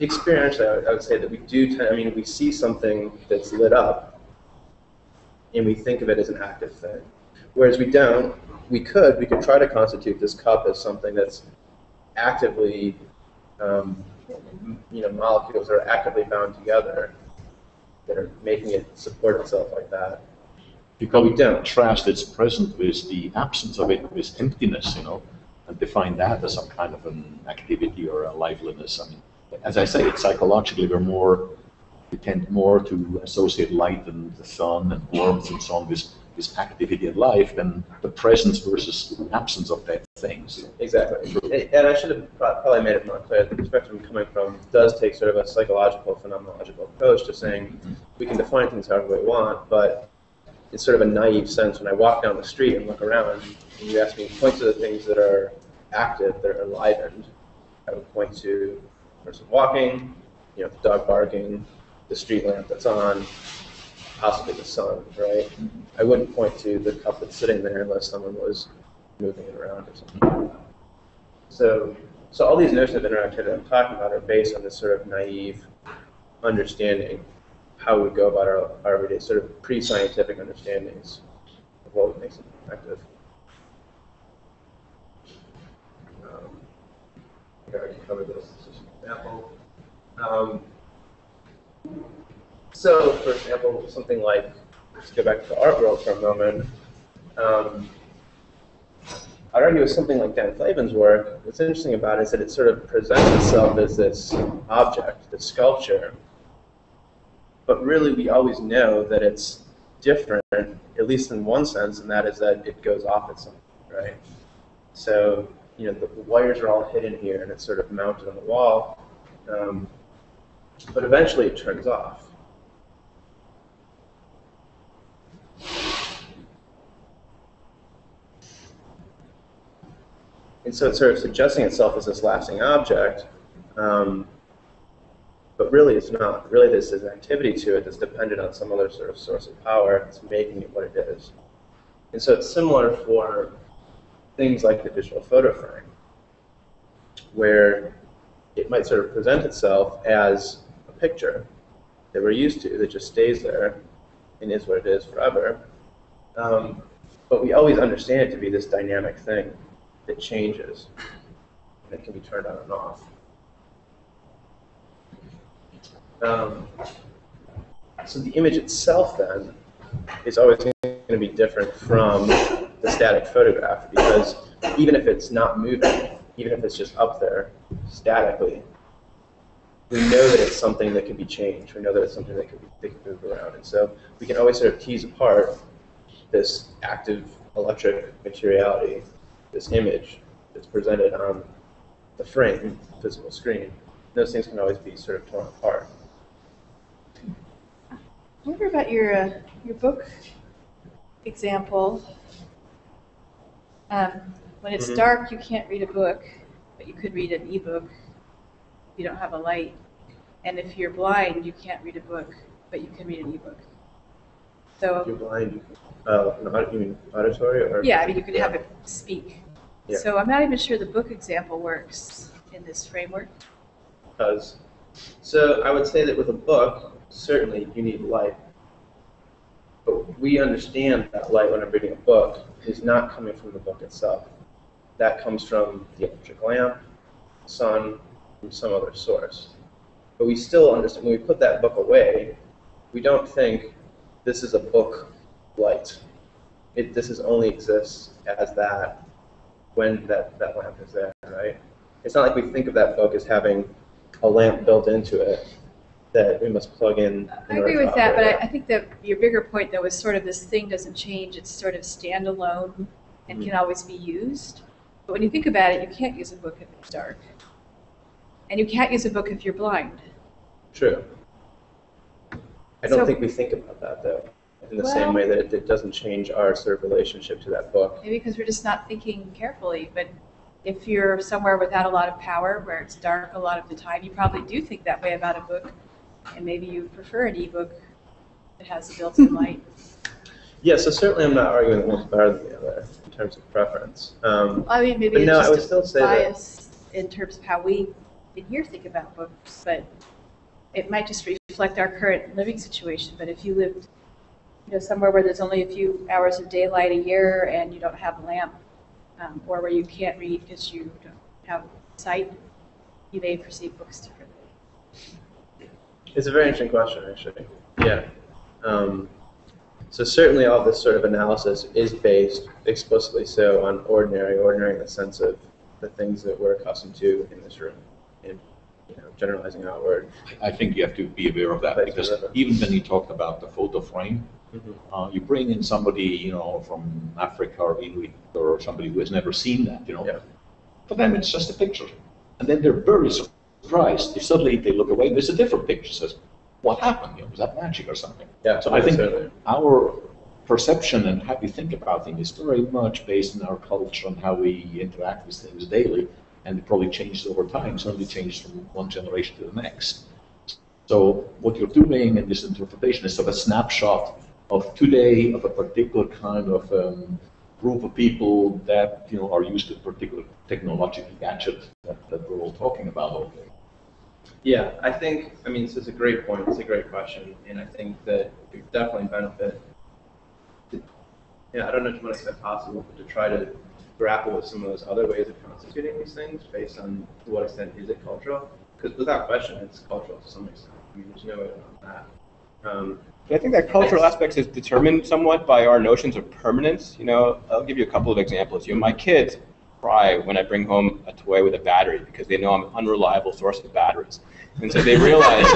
Experientially, I would, say that we do. Tend, I mean, we see something that's lit up, and we think of it as an active thing. Whereas we don't. We could. We could try to constitute this cup as something that's actively, um, you know, molecules that are actively bound together that are making it support itself like that. You But we don't. contrast its present with the absence of it, with emptiness, you know, and define that as some kind of an activity or a liveliness. I mean, as I say, it's psychologically we're more, we tend more to associate light and the sun and warmth and so on with, with activity and life than the presence versus absence of that things. Exactly. And I should have probably made it more clear that the spectrum coming from does take sort of a psychological, phenomenological approach to saying mm-hmm. we can define things however we want, but it's sort of a naive sense when I walk down the street and look around and you ask me to point to the things that are active, that are enlivened, I would point to person walking, you know, the dog barking, the street lamp that's on, possibly the sun, right? I wouldn't point to the cup that's sitting there unless someone was moving it around or something. So, so all these notions of interactivity I'm talking about are based on this sort of naive understanding how we go about our, our everyday sort of pre-scientific understandings of what makes it effective. Um, I already covered this. Example. Um, so, for example, something like, let's go back to the art world for a moment. Um, I'd argue with something like Dan Flavin's work, what's interesting about it is that it sort of presents itself as this object, this sculpture, but really we always know that it's different, at least in one sense, and that is that it goes off at some point, right? So, you know, the, wires are all hidden here, and it's sort of mounted on the wall, um, but eventually it turns off. And so it's sort of suggesting itself as this lasting object, um, but really it's not. Really, this is activity to it that's dependent on some other sort of source of power that's making it what it is. And so it's similar for things like the digital photo frame, where it might sort of present itself as a picture that we're used to that just stays there and is what it is forever. Um, but we always understand it to be this dynamic thing that changes and it can be turned on and off. Um, so the image itself then is always going to be different from the static photograph because even if it's not moving, even if it's just up there statically, we know that it's something that can be changed. We know that it's something that can, be, move around. And so we can always sort of tease apart this active electric materiality, this image that's presented on the frame, physical screen. Those things can always be sort of torn apart. I wonder about your uh, your book example. Um, when it's Mhm. dark, you can't read a book, but you could read an ebook. If you don't have a light, and if you're blind, you can't read a book, but you can read an ebook. So, if you're blind, uh, an aud- you mean auditory or? yeah, I mean you could have it speak. Yeah. So I'm not even sure the book example works in this framework. Because, so I would say that with a book, certainly you need light. But we understand that light when I'm reading a book is not coming from the book itself. That comes from the electric lamp, sun some other source. But we still understand, when we put that book away, we don't think this is a book light. It, this is only exists as that when that, that lamp is there, right? It's not like we think of that book as having a lamp built into it that we must plug in. I in order agree with that, but I. I think that your bigger point though is sort of this thing doesn't change, it's sort of standalone and hmm. can always be used. But when you think about it, you can't use a book if it's dark. And you can't use a book if you're blind. True. I don't So- think we think about that though, in the Well- same way that it, it doesn't change our sort of relationship to that book. Maybe because we're just not thinking carefully, but if you're somewhere without a lot of power, where it's dark a lot of the time, you probably do think that way about a book. And maybe you prefer an ebook that has a built-in light. Yeah, so certainly I'm not arguing that one's better than the other in terms of preference. Um, I mean, maybe it's no, I would just still a say that- bias in terms of how we in here think about books, but it might just reflect our current living situation. But if you lived, you know, somewhere where there's only a few hours of daylight a year and you don't have a lamp, um, or where you can't read because you don't have sight, you may perceive books differently. It's a very interesting question, actually. Yeah. Um, so certainly all this sort of analysis is based explicitly so on ordinary, ordinary in the sense of the things that we're accustomed to in this room, and you know, generalizing outward. I think you have to be aware of that because even when you talk about the photo frame, Mhm. uh, you bring in somebody, you know, from Africa or Inuit or somebody who has never seen that, you know. Yeah. For them, it's just a picture. And then they're very surprised if suddenly they look away there's a different picture. Says, what happened? You know, was that magic or something? Yeah, So I think certainly. our perception and how we think about things is very much based on our culture and how we interact with things daily. And it probably changes over time, certainly changed from one generation to the next. So what you're doing in this interpretation is sort of a snapshot of today of a particular kind of um, group of people that you know are used to a particular technological gadget that, that we're all talking about. Yeah, I think, I mean, this is a great point, it's a great question, and I think that it definitely benefit. Yeah, I don't know to extent possible, but to try to grapple with some of those other ways of constituting these things based on to what extent is it cultural? Because without question, it's cultural to some extent. I mean, there's no way around that. Um, I think that cultural aspects is determined somewhat by our notions of permanence. You know, I'll give you a couple of examples. You know, my kids cry when I bring home a toy with a battery because they know I'm an unreliable source of batteries. And so they realize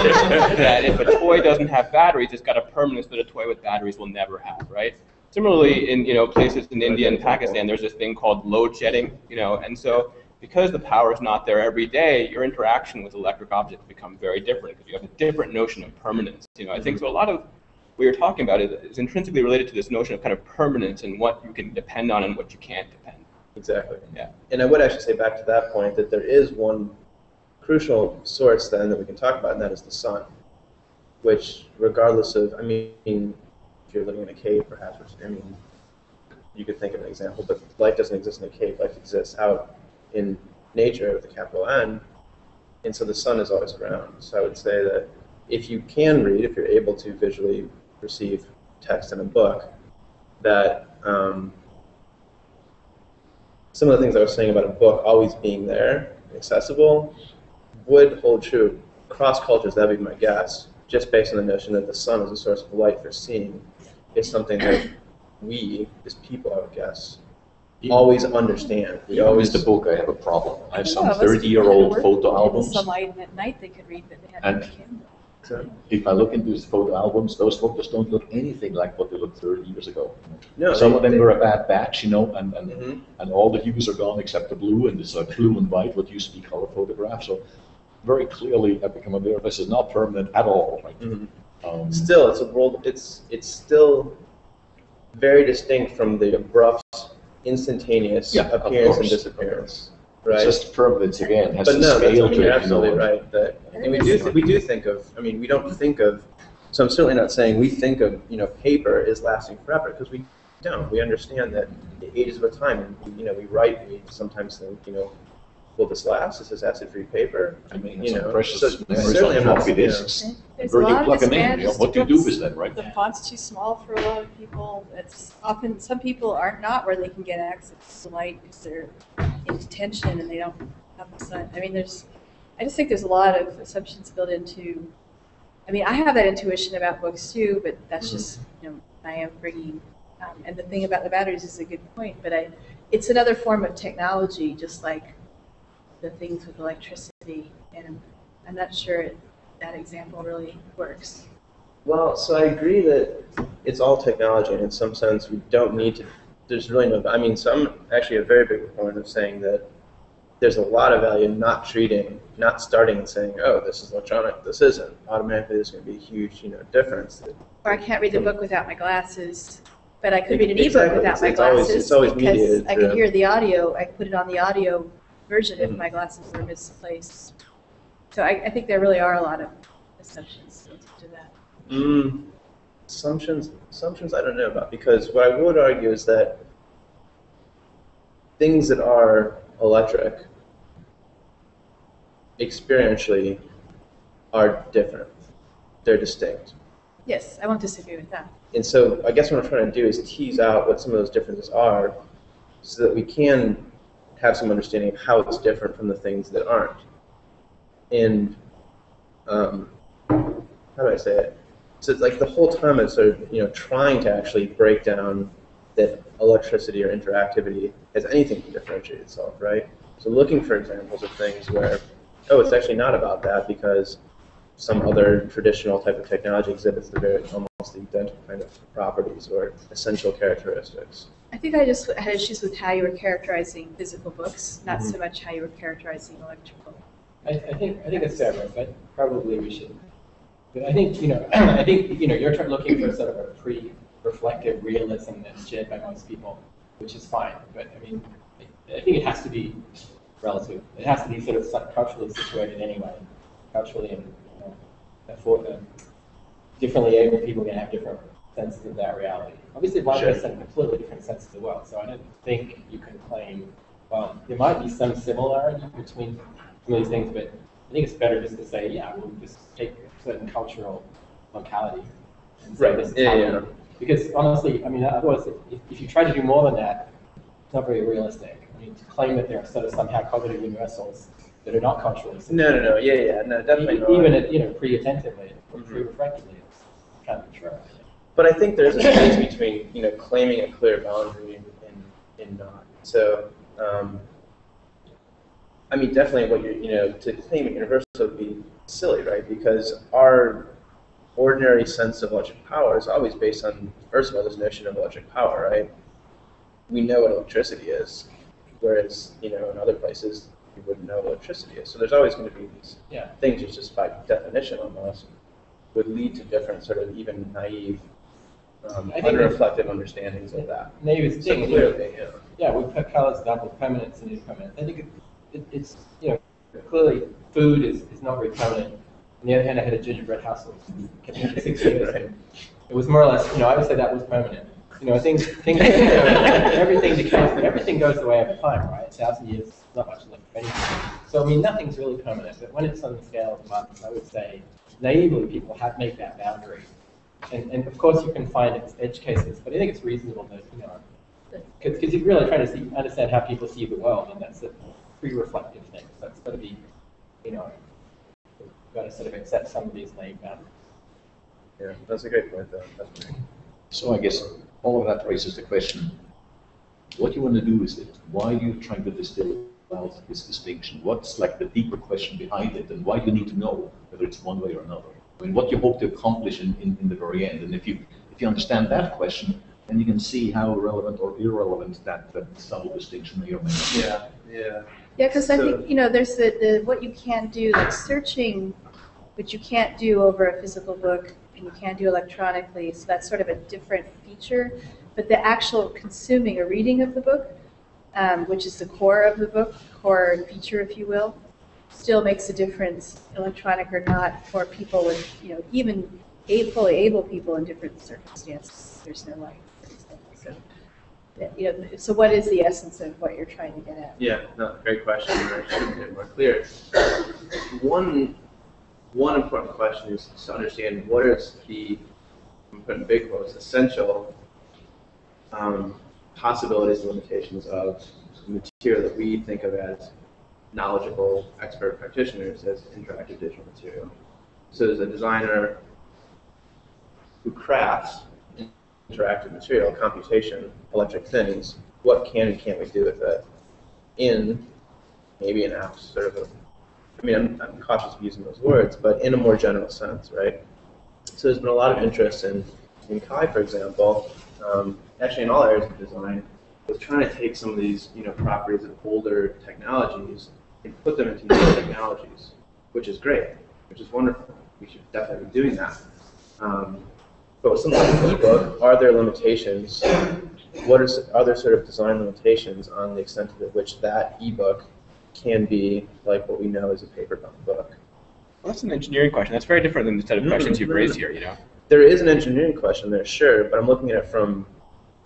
that if a toy doesn't have batteries, it's got a permanence that a toy with batteries will never have, right? Similarly, in you know places in India and Pakistan, there's this thing called load shedding, you know, and so because the power is not there every day, your interaction with electric objects become very different because you have a different notion of permanence. You know, I think mm-hmm. so. A lot of what you're talking about is, is intrinsically related to this notion of kind of permanence and what you can depend on and what you can't depend. Exactly. Yeah. And I would actually say back to that point that there is one crucial source then that we can talk about, and that is the sun. Which, regardless of, I mean, if you're living in a cave, perhaps, which I mean, you could think of an example, but life doesn't exist in a cave. Life exists out in nature with a capital N, and so the sun is always around. So I would say that if you can read, if you're able to visually perceive text in a book, that um, some of the things I was saying about a book always being there, accessible, would hold true across cultures. That would be my guess, just based on the notion that the sun is a source of light for seeing, is something that we, as people, I would guess, always understand. We Even always with the book, I have a problem. I have some Yeah, most 30-year-old photo in the albums. Sunlight and at night they could read, but they had And- no candle. So, If I look into his photo albums, those photos don't look anything like what they looked 30 years ago. no, Some they- of them they- were a bad batch, you know, and, and, Mhm. and all the hues are gone except the blue, and it's like blue and white, what used to be color photographs. So very clearly, I've become aware this is not permanent at all. Right? Mhm. Um, Still, it's a world. It's it's still very distinct from the abrupt, instantaneous Yeah, appearance and disappearance. Right. just permanence again, has But to no, that's, scale I mean, to you're it, you know. absolutely right. That, and we do, we do think of, I mean, we don't think of, so I'm certainly not saying we think of, you know, paper is lasting forever, because we don't. We understand that the ages of a time, and, you know, we write, we sometimes think, you know, will this last? Is this acid-free paper? I mean, You know, precious so certainly on I'm not- floppy you know. disks. There's Where a you lot of plug them in, you know, what do you do with them, right? The font's too small for a lot of people. It's often, some people are not where they can get access to light because they're in detention and they don't have the sun. I mean, there's, I just think there's a lot of assumptions built into, I mean, I have that intuition about books too, but that's just, you know, I am bringing, um, and the thing about the batteries is a good point, but I, it's another form of technology, just like the things with electricity, and I'm not sure it- that example really works. Well, so I agree that it's all technology, and in some sense, we don't need to. There's really no. I mean, so I'm actually a very big proponent of saying that there's a lot of value in not treating, not starting and saying, "Oh, this is electronic. This isn't." Automatically, there's going to be a huge, you know, difference. Or I can't read the book without my glasses, but I could read an Exactly. ebook without my It's always- glasses it's always because I can hear the audio. I put it on the audio version if Mhm. my glasses were misplaced. So I, I think there really are a lot of assumptions to that. Mm, assumptions, assumptions I don't know about because what I would argue is that things that are electric experientially are different. They're distinct. Yes, I won't disagree with that. And so I guess what I'm trying to do is tease out what some of those differences are so that we can have some understanding of how it's different from the things that aren't. And um, how do I say it? So it's like the whole time I'm sort of, you know, trying to actually break down that electricity or interactivity has anything to differentiate itself, right? So looking for examples of things where, oh, it's actually not about that because some other traditional type of technology exhibits the very almost the identical kind of properties or essential characteristics. I think I just had issues with how you were characterizing physical books, not Mm-hmm. so much how you were characterizing electrical. I, I think, I think it's fair. I probably we should. But I think, you know, I think, you know, you're looking for sort of a pre-reflective realism that's shared by most people, which is fine. But I mean, I I think it has to be relative. It has to be sort of culturally situated anyway. Culturally and, you know, um, differently able people are going to have different senses of that reality. Obviously, one Sure. a completely different sense of the world, so I don't think you can claim, well, there might be some similarity between some of these things, but I think it's better just to say, yeah, we'll just take a certain cultural locality and Right. this Yeah, yeah. Because honestly, I mean, otherwise, if, if you try to do more than that, it's not very realistic. I mean, to claim that there are sort of somehow cognitive universals that are not culturally similar. No, no, no. Yeah, yeah. No, definitely not. even at, you know, pre-attentively or Mhm. pre-reflectively, it's kind of true. But I think there's a space between you know claiming a clear boundary and, and not. So, um, I mean, definitely, what you you know to claim it universal would be silly, right? Because our ordinary sense of electric power is always based on first of all this notion of electric power, right? We know what electricity is, whereas you know in other places you wouldn't know what electricity is. So there's always going to be these Yeah. things that just by definition almost would lead to different sort of even naive, um, I think- unreflective understandings of that. Maybe it's So clearly, yeah. Yeah, we put colors double permanence and impermanence. I think it, it, it's, you know, clearly food is, is not very permanent. On the other hand, I had a gingerbread house that was kept for six years. Right. and It was more or less, you know, I would say that was permanent. You know, things, things, everything decays, everything goes away over time, right? A thousand years, not much left of anything. So, I mean, nothing's really permanent, but when it's on the scale of months, I would say naively people have make that boundary. And, and of course, you can find edge cases, but I think it's reasonable that, you know, because you're really trying to see, understand how people see the world, and that's a pre-reflective thing. So it's got to be, you know, you've got to sort of accept some of these naive boundaries. Yeah, that's a great point, though. So I guess all of that raises the question, what you want to do is it, why are you trying to distill out this distinction? What's like the deeper question behind it, and why do you need to know whether it's one way or another? I mean, what you hope to accomplish in, in, in the very end, and if you if you understand that question, then you can see how relevant or irrelevant that, that subtle distinction may or may not be. Yeah, yeah. Yeah, because I think, you know, there's the, the, what you can do, like searching, which you can't do over a physical book and you can't do electronically, so that's sort of a different feature. But the actual consuming or reading of the book, um, which is the core of the book, core feature, if you will, still makes a difference, electronic or not, for people with, you know, even fully able people in different circumstances. There's no example. So, you know, so what is the essence of what you're trying to get at? Yeah, no, great question. I should get more clear. One, one important question is to understand what is the, I'm putting big quotes, essential um, possibilities and limitations of material that we think of as knowledgeable expert practitioners as interactive digital material. So as a designer who crafts interactive material, computation, electric things, what can and can't we do with it in maybe an app sort of a, I mean, I'm, I'm cautious of using those words, but in a more general sense, right? So there's been a lot of interest in, in CHI, for example, um, actually in all areas of design, was trying to take some of these, you know, properties of older technologies and put them into new technologies, which is great, which is wonderful. We should definitely be doing that. Um, but with something like ebook, are there limitations? What are, are there sort of design limitations on the extent to which that ebook can be like what we know as a paper-bound book? Well, that's an engineering question. That's very different than the set of questions you've raised here, you know? There is an engineering question there, sure, but I'm looking at it from,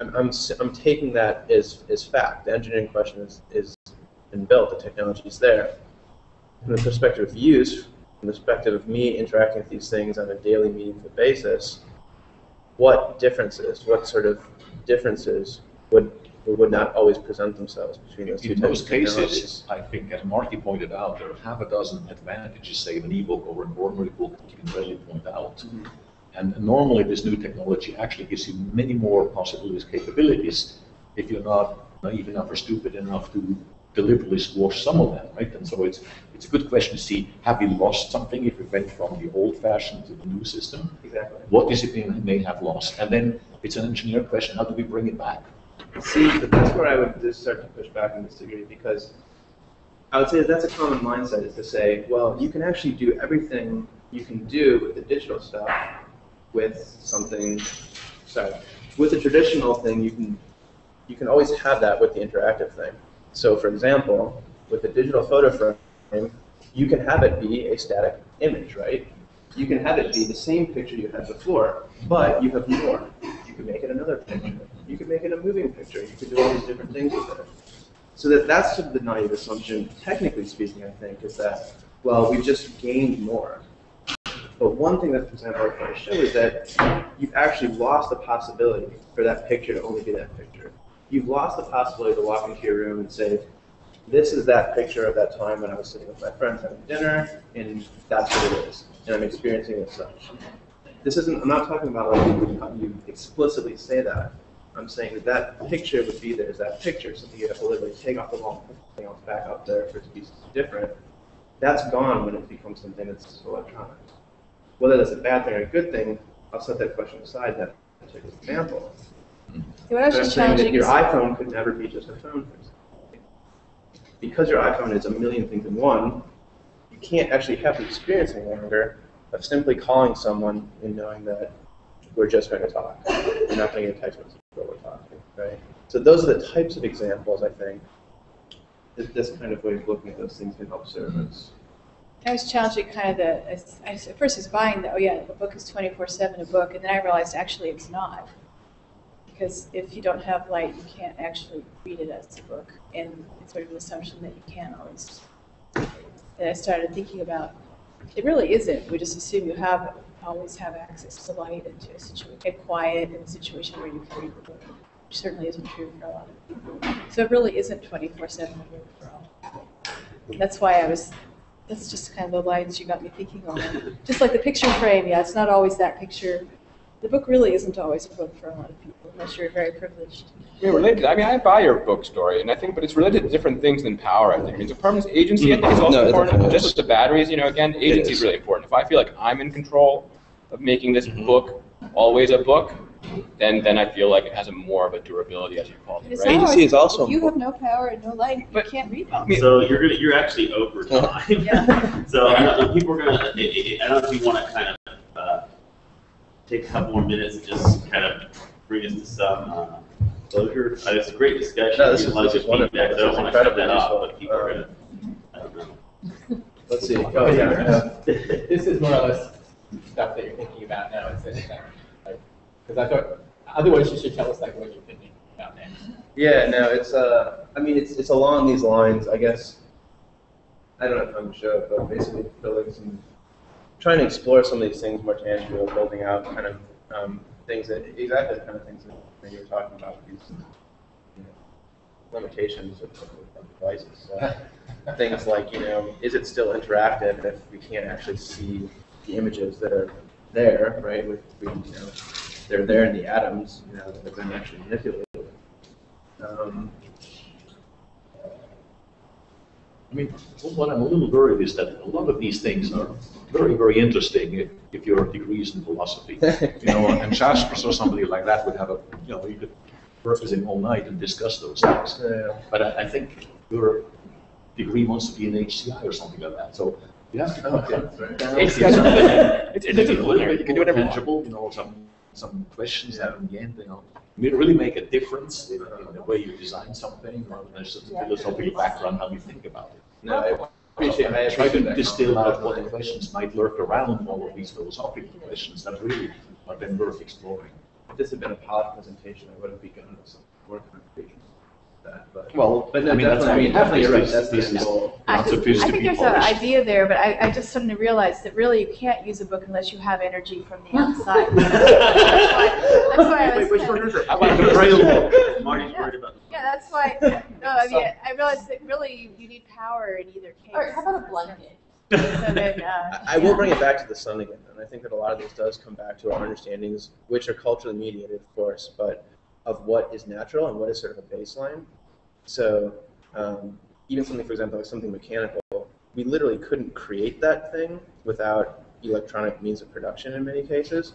I'm, I'm, I'm taking that as, as fact. The engineering question is, is been built, the technology is there. From the perspective of use, from the perspective of me interacting with these things on a daily, meaningful basis, what differences, what sort of differences would would not always present themselves between those two In most cases, I think, as Marty pointed out, there are half a dozen advantages, say, of an ebook over an ordinary book that you can readily point out. Mhm. And normally, this new technology actually gives you many more possibilities, capabilities, if you're not naive enough or stupid enough to deliberately squash some of them, right? And so it's it's a good question to see: Have we lost something if we went from the old-fashioned to the new system? Exactly. What is it we may have lost? And then it's an engineer question: How do we bring it back? See, but that's where I would just start to push back and disagree because I would say that that's a common mindset is to say, well, you can actually do everything you can do with the digital stuff with something, sorry, with the traditional thing, you can you can always have that with the interactive thing. So, for example, with a digital photo frame, you can have it be a static image, right? You can have it be the same picture you had before, but you have more. You can make it another picture. You can make it a moving picture. You can do all these different things with it. So that that's sort of the naive assumption, technically speaking, I think, is that, well, we've just gained more. But one thing that, for example, I try to show is that you've actually lost the possibility for that picture to only be that picture. You've lost the possibility to walk into your room and say, this is that picture of that time when I was sitting with my friends having dinner, and that's what it is, and I'm experiencing it as such. This isn't, I'm not talking about like you explicitly say that. I'm saying that that picture would be there as that picture, something you have to literally take off the wall and put something else back up there for it to be different. That's gone when it becomes something that's electronic. Whether that's a bad thing or a good thing, I'll set that question aside, that particular example. What I was just that challenging your iPhone could never be just a phone. Because your iPhone is a million things in one, you can't actually have the experience any longer of simply calling someone and knowing that we're just going to talk. We're not going to get a text message while we're talking, right? So those are the types of examples, I think, that this kind of way of looking at those things can help serve as. I was challenging kind of the, as- I, at first I was buying the, oh yeah, the book is twenty-four seven a book, and then I realized actually it's not. Because if you don't have light, you can't actually read it as a book, and it's sort of an assumption that you can always. Then I started thinking about, it really isn't, we just assume you have, always have access to light and to a situation, and quiet in a situation where you can read the book, which certainly isn't true for a lot of people. So it really isn't twenty-four seven a for all. That's why I was, that's just kind of the lines you got me thinking on. Just like the picture frame, yeah, it's not always that picture. The book really isn't always a book for a lot of people, unless you're very privileged. I mean, related. I mean, I buy your book story, and I think, but it's related to different things than power. I think. I mean, the permanence agency, I think, is also No, important. Just is. with the batteries, you know, again, agency is is. really important. If I feel like I'm in control of making this Mhm. book always a book, then then I feel like it has a more of a durability, as you call it, right? Agency is also If you have no power and no light, you But- can't read I them. mean- So you're gonna, you're actually over time. Yeah. So I don't know, people are gonna, I- I I don't know if you wanna kind of, take a couple more minutes and just kind of bring us to some, uh, closure. Uh, It's a great discussion. No, this is- have of this is good feedback. wonderful. I don't wanna cut that off, but people are Um, gonna, I don't know. Let's see. Oh, yeah. This is more or less stuff that you're thinking about now, instead of like, because I thought, otherwise you should tell us like what you're thinking about next. Yeah, no, it's uh, I mean, it's it's along these lines, I guess. I don't know if I'm sure, but basically building some, trying to explore some of these things more tangible, building out kind of um, things that exactly the kind of things that you were talking about. These, you know, limitations of, of devices. So things like, you know, is it still interactive if we can't actually see the images that are there, right? We, you know, they're there in the atoms, you know, that have been actually manipulated. Um, I mean, what I'm a little worried is that a lot of these things are very, very interesting if, if your degrees in philosophy. You know, and Shastras or somebody like that would have a, you know, you could work with him all night and discuss those things. yeah. But I, I think your degree wants to be in HCI or something like that, so you have to come down. down It's- to something it's- a little interdisciplinary. bit You can do more whatever you want. tangible, You know, some, some questions that in the end, you know, may really make a difference in, in the way you design something, rather than just a philosophical background, how you think about it. No, I appreciate, I Try to distill out what the questions might lurk around all of these philosophical questions that really are then worth exploring. If this had been a pilot presentation, I would have begun with some work on that, but. Well, But no, I mean, that's, I mean, definitely you're right, that's the this end is goal. I not think, supposed I think there's an idea there, but I, I just suddenly realized that really you can't use a book unless you have energy from the outside. That's why, that's why I was. Wait, kind of- How about the braille book? Marty's worried about. Yeah, that's why, no, I mean, I realized that really you need power in either case. Or how about a blanket? So then, uh, I I will yeah. bring it back to the sun again, and I think that a lot of this does come back to our understandings, which are culturally mediated, of course, but of what is natural and what is sort of a baseline. So um, even something, for example, like something mechanical, we literally couldn't create that thing without electronic means of production in many cases,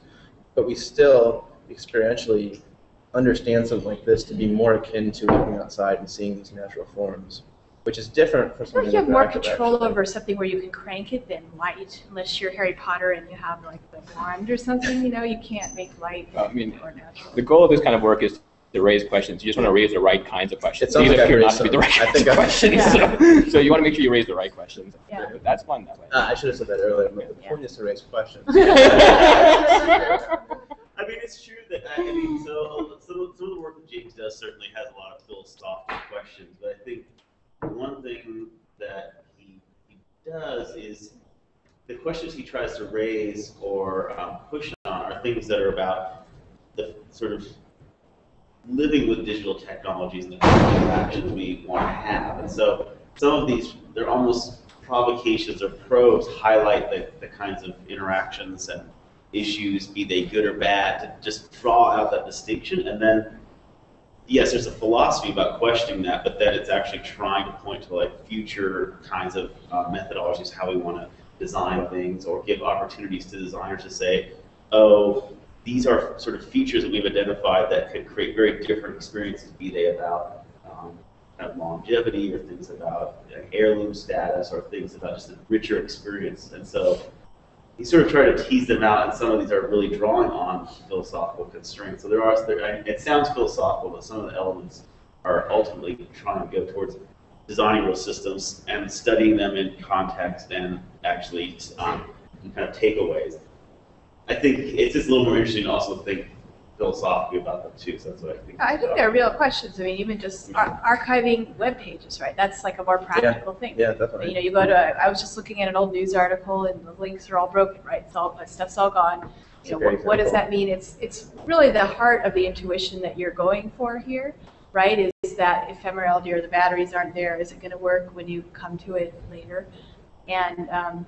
but we still experientially understand something like this to be more akin to looking outside and seeing these natural forms, which is different from I feel something you have more control actually. over something where you can crank it than light, unless you're Harry Potter and you have like the wand or something, you know, you can't make light I mean, or natural. The goal of this kind of work is to raise questions. You just want to raise the right kinds of questions. It sounds These like appear I've not to be the right. I kinds think of I've- questions. So, so you want to make sure you raise the right questions. Yeah. But That's fun that way. Uh, I should have said that earlier. but The Yeah. point is to raise questions. I mean, it's true that I, I mean, so some some of the work that James does certainly has a lot of philosophical questions, but I think one thing that he, he does is the questions he tries to raise or um, push on are things that are about the sort of living with digital technologies and the kind of interactions we want to have. And so some of these, they're almost provocations or probes highlight the, the kinds of interactions and issues, be they good or bad, to just draw out that distinction. And then, yes, there's a philosophy about questioning that, but then it's actually trying to point to like future kinds of uh, methodologies, how we want to design things, or give opportunities to designers to say, oh, these are sort of features that we've identified that could create very different experiences, be they about um, kind of longevity or things about uh, heirloom status or things about just a richer experience. And so he sort of tried to tease them out, and some of these are really drawing on philosophical constraints. So there are, it sounds philosophical, but some of the elements are ultimately trying to go towards designing real systems and studying them in context and actually um, kind of takeaways. I think it's just a little more interesting to also think philosophically about them too. So that's what I think. I think they're real questions. I mean, even just ar- archiving web pages, right? That's like a more practical thing. Yeah, definitely. You know, you go to, I was just looking at an old news article and the links are all broken, right? It's all, stuff's all gone. You know, what, what does that mean? It's, it's really the heart of the intuition that you're going for here, right? Is that ephemerality or the batteries aren't there, is it gonna work when you come to it later? And, um,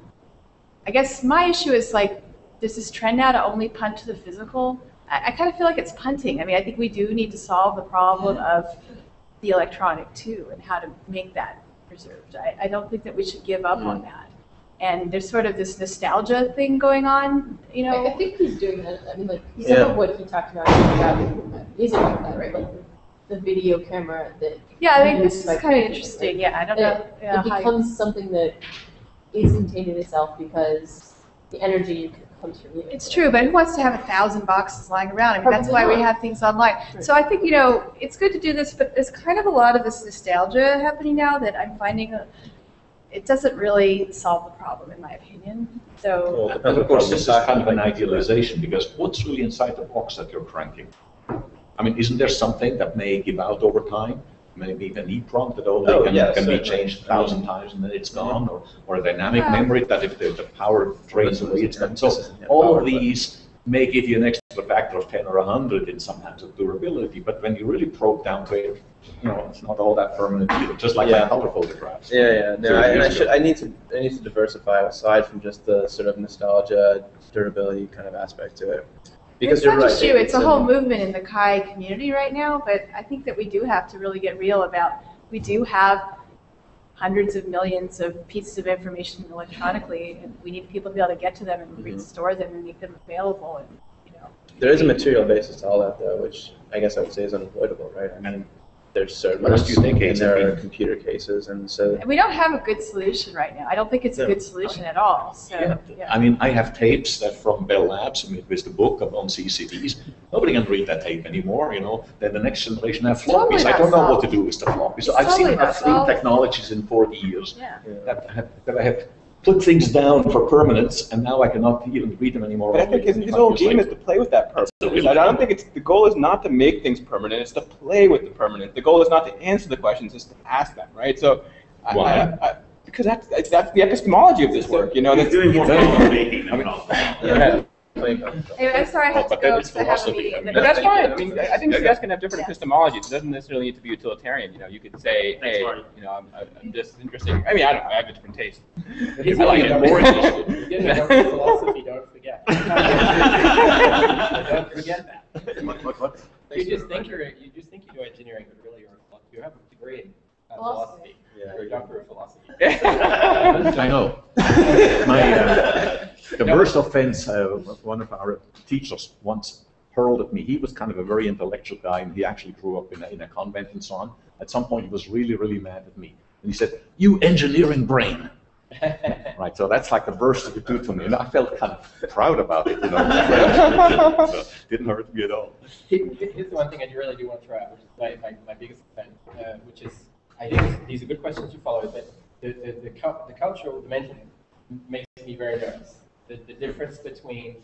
I guess my issue is like, does this trend now to only punt to the physical? I, I kind of feel like it's punting. I mean, I think we do need to solve the problem of the electronic too and how to make that preserved. I, I don't think that we should give up on that. And there's sort of this nostalgia thing going on, you I, I think he's doing that. I mean, like some Yeah. of what he talked about, about is about that, right? Like the video camera that Yeah, I think Use this is like- kind of interesting. Yeah, I don't know. it, yeah, it how- becomes something that is contained in itself because the energy comes from you. It's true, but who wants to have a thousand boxes lying around? I mean, that's why we have things online. So I think, you know, it's good to do this, but there's kind of a lot of this nostalgia happening now that I'm finding uh, it doesn't really solve the problem, in my opinion. So, Well, And of course, part this is kind of an idealization, because what's really inside the box that you're cranking? I mean, isn't there something that may give out over time? Maybe even EEPROM that oh, only Oh, can, yeah, can be changed a thousand times and then it's gone, or, or a dynamic Yeah. memory that if the, the power drains away, it's gone. So This isn't net all power, of but- these may give you an extra factor of 10 or 100 in some kinds of durability, but when you really probe down to it, you know, it's not all that permanent either, just like Yeah. my color photographs. Yeah, yeah. No, I, and I should. I need to. I need to diversify aside from just the sort of nostalgia, durability kind of aspect to it. Because it's you're not right. just you, it's a whole movement in the CHI community right now, but I think that we do have to really get real about, we do have hundreds of millions of pieces of information electronically, and we need people to be able to get to them and Mhm. restore them and make them available, and, you know. There is a material basis to all that, though, which I guess I would say is unavoidable, right? I mean, there's servers First few decades and there are computer cases, and so And we don't have a good solution right now. I don't think it's a good solution at all, so, yeah. I mean, I have tapes that from Bell Labs, I mean, with the book of on CCDs. Nobody can read that tape anymore, you know. Then the next generation have Totally floppies. I don't know what to do with the floppies. So I've seen totally not about three technologies in 40 years Yeah. yeah. that, have, that I have put things down for permanence, and now I cannot even read them anymore. But I think his, his whole game is to play with that permanence. That's I don't think it's the goal is not to make things permanent; it's to play with the permanent. The goal is not to answer the questions; it's to ask them, right? So, Why? I, I, because that's that's the epistemology of this work. You know, He's that's doing more problem making than I mean- problem. Yeah. Like, Anyway, I'm sorry I have to go because I have a philosophy. meeting. But that's Thank fine. I mean, I I think Yeah, CS can have different Yeah. epistemologies. It doesn't necessarily need to be utilitarian. You know, you could say, hey, you know, I'm, I'm just interesting. I mean, I don't know. I have a different taste. He's I like really it. more a government philosophy, don't forget. Don't forget that. What- what- what? You just think you're, you just think you do engineering, but really you're, a you have a degree in uh, philosophy. Yeah. You're a doctor of philosophy. I know. My, uh, the worst offense, uh, one of our teachers once hurled at me. He was kind of a very intellectual guy, and he actually grew up in a, in a convent and so on. At some point, he was really, really mad at me. And he said, you engineering brain. Right, so that's like the worst you could do to me. And I felt kind of proud about it, you know. So, Didn't hurt me at all. Here- Here's the one thing I really do want to throw out, which is my, my, my biggest offense, uh, which is, I think these are good questions to follow, but the, the, the, the cultural dimension makes me very nervous. The, the difference between,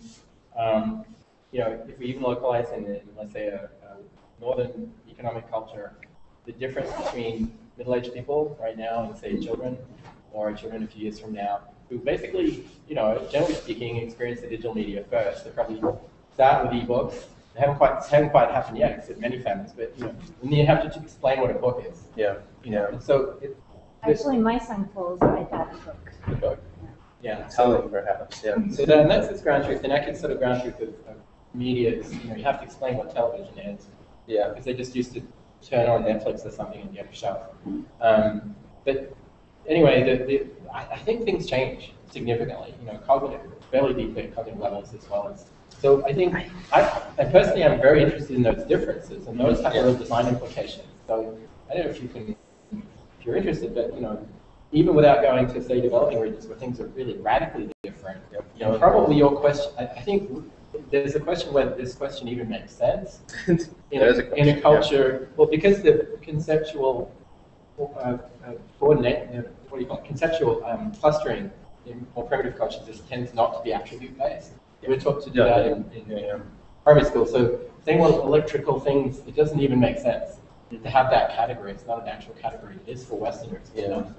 um, you know, if we even localize in, in let's say, a, a northern economic culture, the difference between middle-aged people right now and say children, or children a few years from now, who basically, you know, generally speaking, experience the digital media first. They probably start with ebooks. They haven't quite haven't quite happened yet, except many families. But you know, and then you have to explain what a book is. yeah. You know, and so it, Actually, my son calls iPad a book. yeah. So, Telling perhaps. Yeah. so that, and that's its ground truth. and The naked sort of ground truth of, of media is, you know, you have to explain what television is Yeah. because they just used to turn on Netflix or something and get a show. Um, but anyway, the, the, I, I think things change significantly, you know, cognitive, fairly deeply at cognitive levels as well as. So I think, I, and personally, I'm very interested in those differences and those have real design implications. So I don't know if you can, if you're interested, but you know, even without going to say developing regions where things are really radically different, Yep. you know, probably your question, I, I think there's a question whether this question even makes sense in a a, in a yeah. culture, well, because the conceptual uh, uh, coordinate, uh, what do you call it, conceptual um, clustering in more primitive cultures just tends not to be attribute based. We're taught to do Yeah, that yeah, in, in yeah, yeah. primary school. So saying well, electrical things, it doesn't even make sense to have that category. It's not an actual category. It is for Westerners. Yeah. for-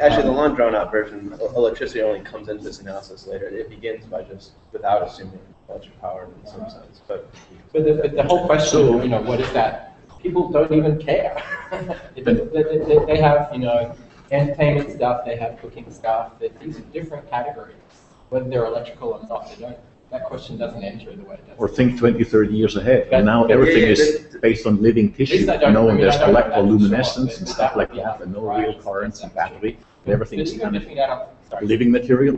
Actually, the um, long drawn out version, electricity only comes into this analysis later. It begins by just without assuming electric power in some uh-huh. sense. But But the, but the whole question, you know, what is that? People don't even care. They, they, they have, you know, entertainment stuff, they have cooking stuff, these are different categories. Whether they're electrical or not, they don't, that question doesn't enter the way it does. Or think 20, 30 years ahead. But- And now but- everything Yeah, yeah, is but- based on living tissue, I you don't- know, and there's don't know that for sure, electroluminescence and stuff like that, and no real currents and battery, and But everything's kind of between that, sorry. living material.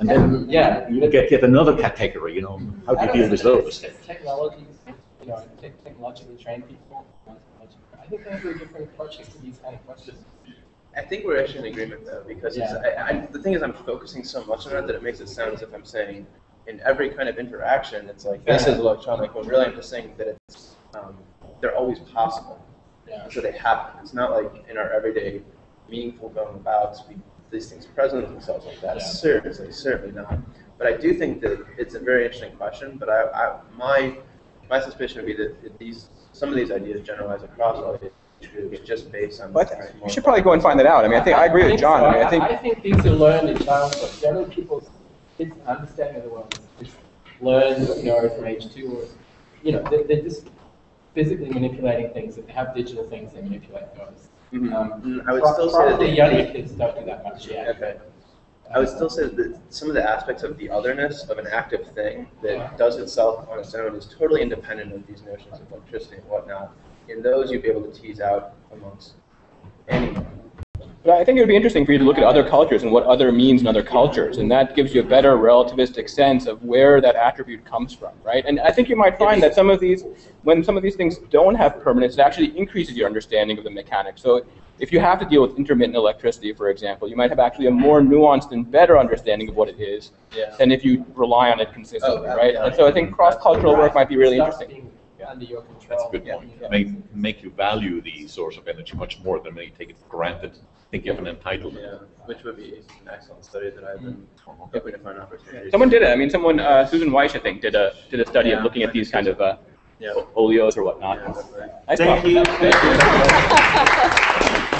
And then Yeah. you get yet another category, you know, how I to don't deal with those. it's Technologies, you know, technologically trained people. I think they have very different approaches to these kind of questions. I think we're actually in agreement though, because it's, Yeah. I, I, the thing is, I'm focusing so much on it that it makes it sound as if I'm saying in every kind of interaction, it's like this Fair is electronic. When really, I'm just saying that it's um, they're always possible. Yeah. So they happen. It's not like in our everyday meaningful going about we these things present themselves like that. Yeah. Certainly, certainly not. But I do think that it's a very interesting question. But I, I my my suspicion would be that these some of these ideas generalize across all these groups just based on. But you should probably go and find that out. I mean, I think I agree with John. so. I mean, I think I think these are learned in childhood. Generally, people's kids' understanding of the world is learned, you know, from age two, or you know, they, they just physically manipulating things, If they have digital things they manipulate those. Mhm. Um, Mm, I would still say that the- younger kids don't do that much yet. Okay. I would still say that some of the aspects of the otherness of an active thing that does itself on its own is totally independent of these notions of electricity and whatnot. In those, you'd be able to tease out amongst anyone. But I think it would be interesting for you to look at other cultures and what other means in other cultures, and that gives you a better relativistic sense of where that attribute comes from, right? And I think you might find that some of these, when some of these things don't have permanence, it actually increases your understanding of the mechanics. So if you have to deal with intermittent electricity, for example, you might have actually a more nuanced and better understanding of what it is Yeah. than if you rely on it consistently, Oh, right? yeah. And so I think cross-cultural work might be really Stuff's interesting. being Under your control. That's a good Yeah. point. Make, make you value the source of energy much more than maybe take it for granted, think you have an entitlement. Yeah, which would be an excellent study that I've been hoping to find opportunities. Someone did it. I mean, someone, uh, Susan Weiss, I think, did a did a study Yeah, of looking at these kind of uh, Yeah. oleos or whatnot. Yeah. Nice Thank you. Thank you.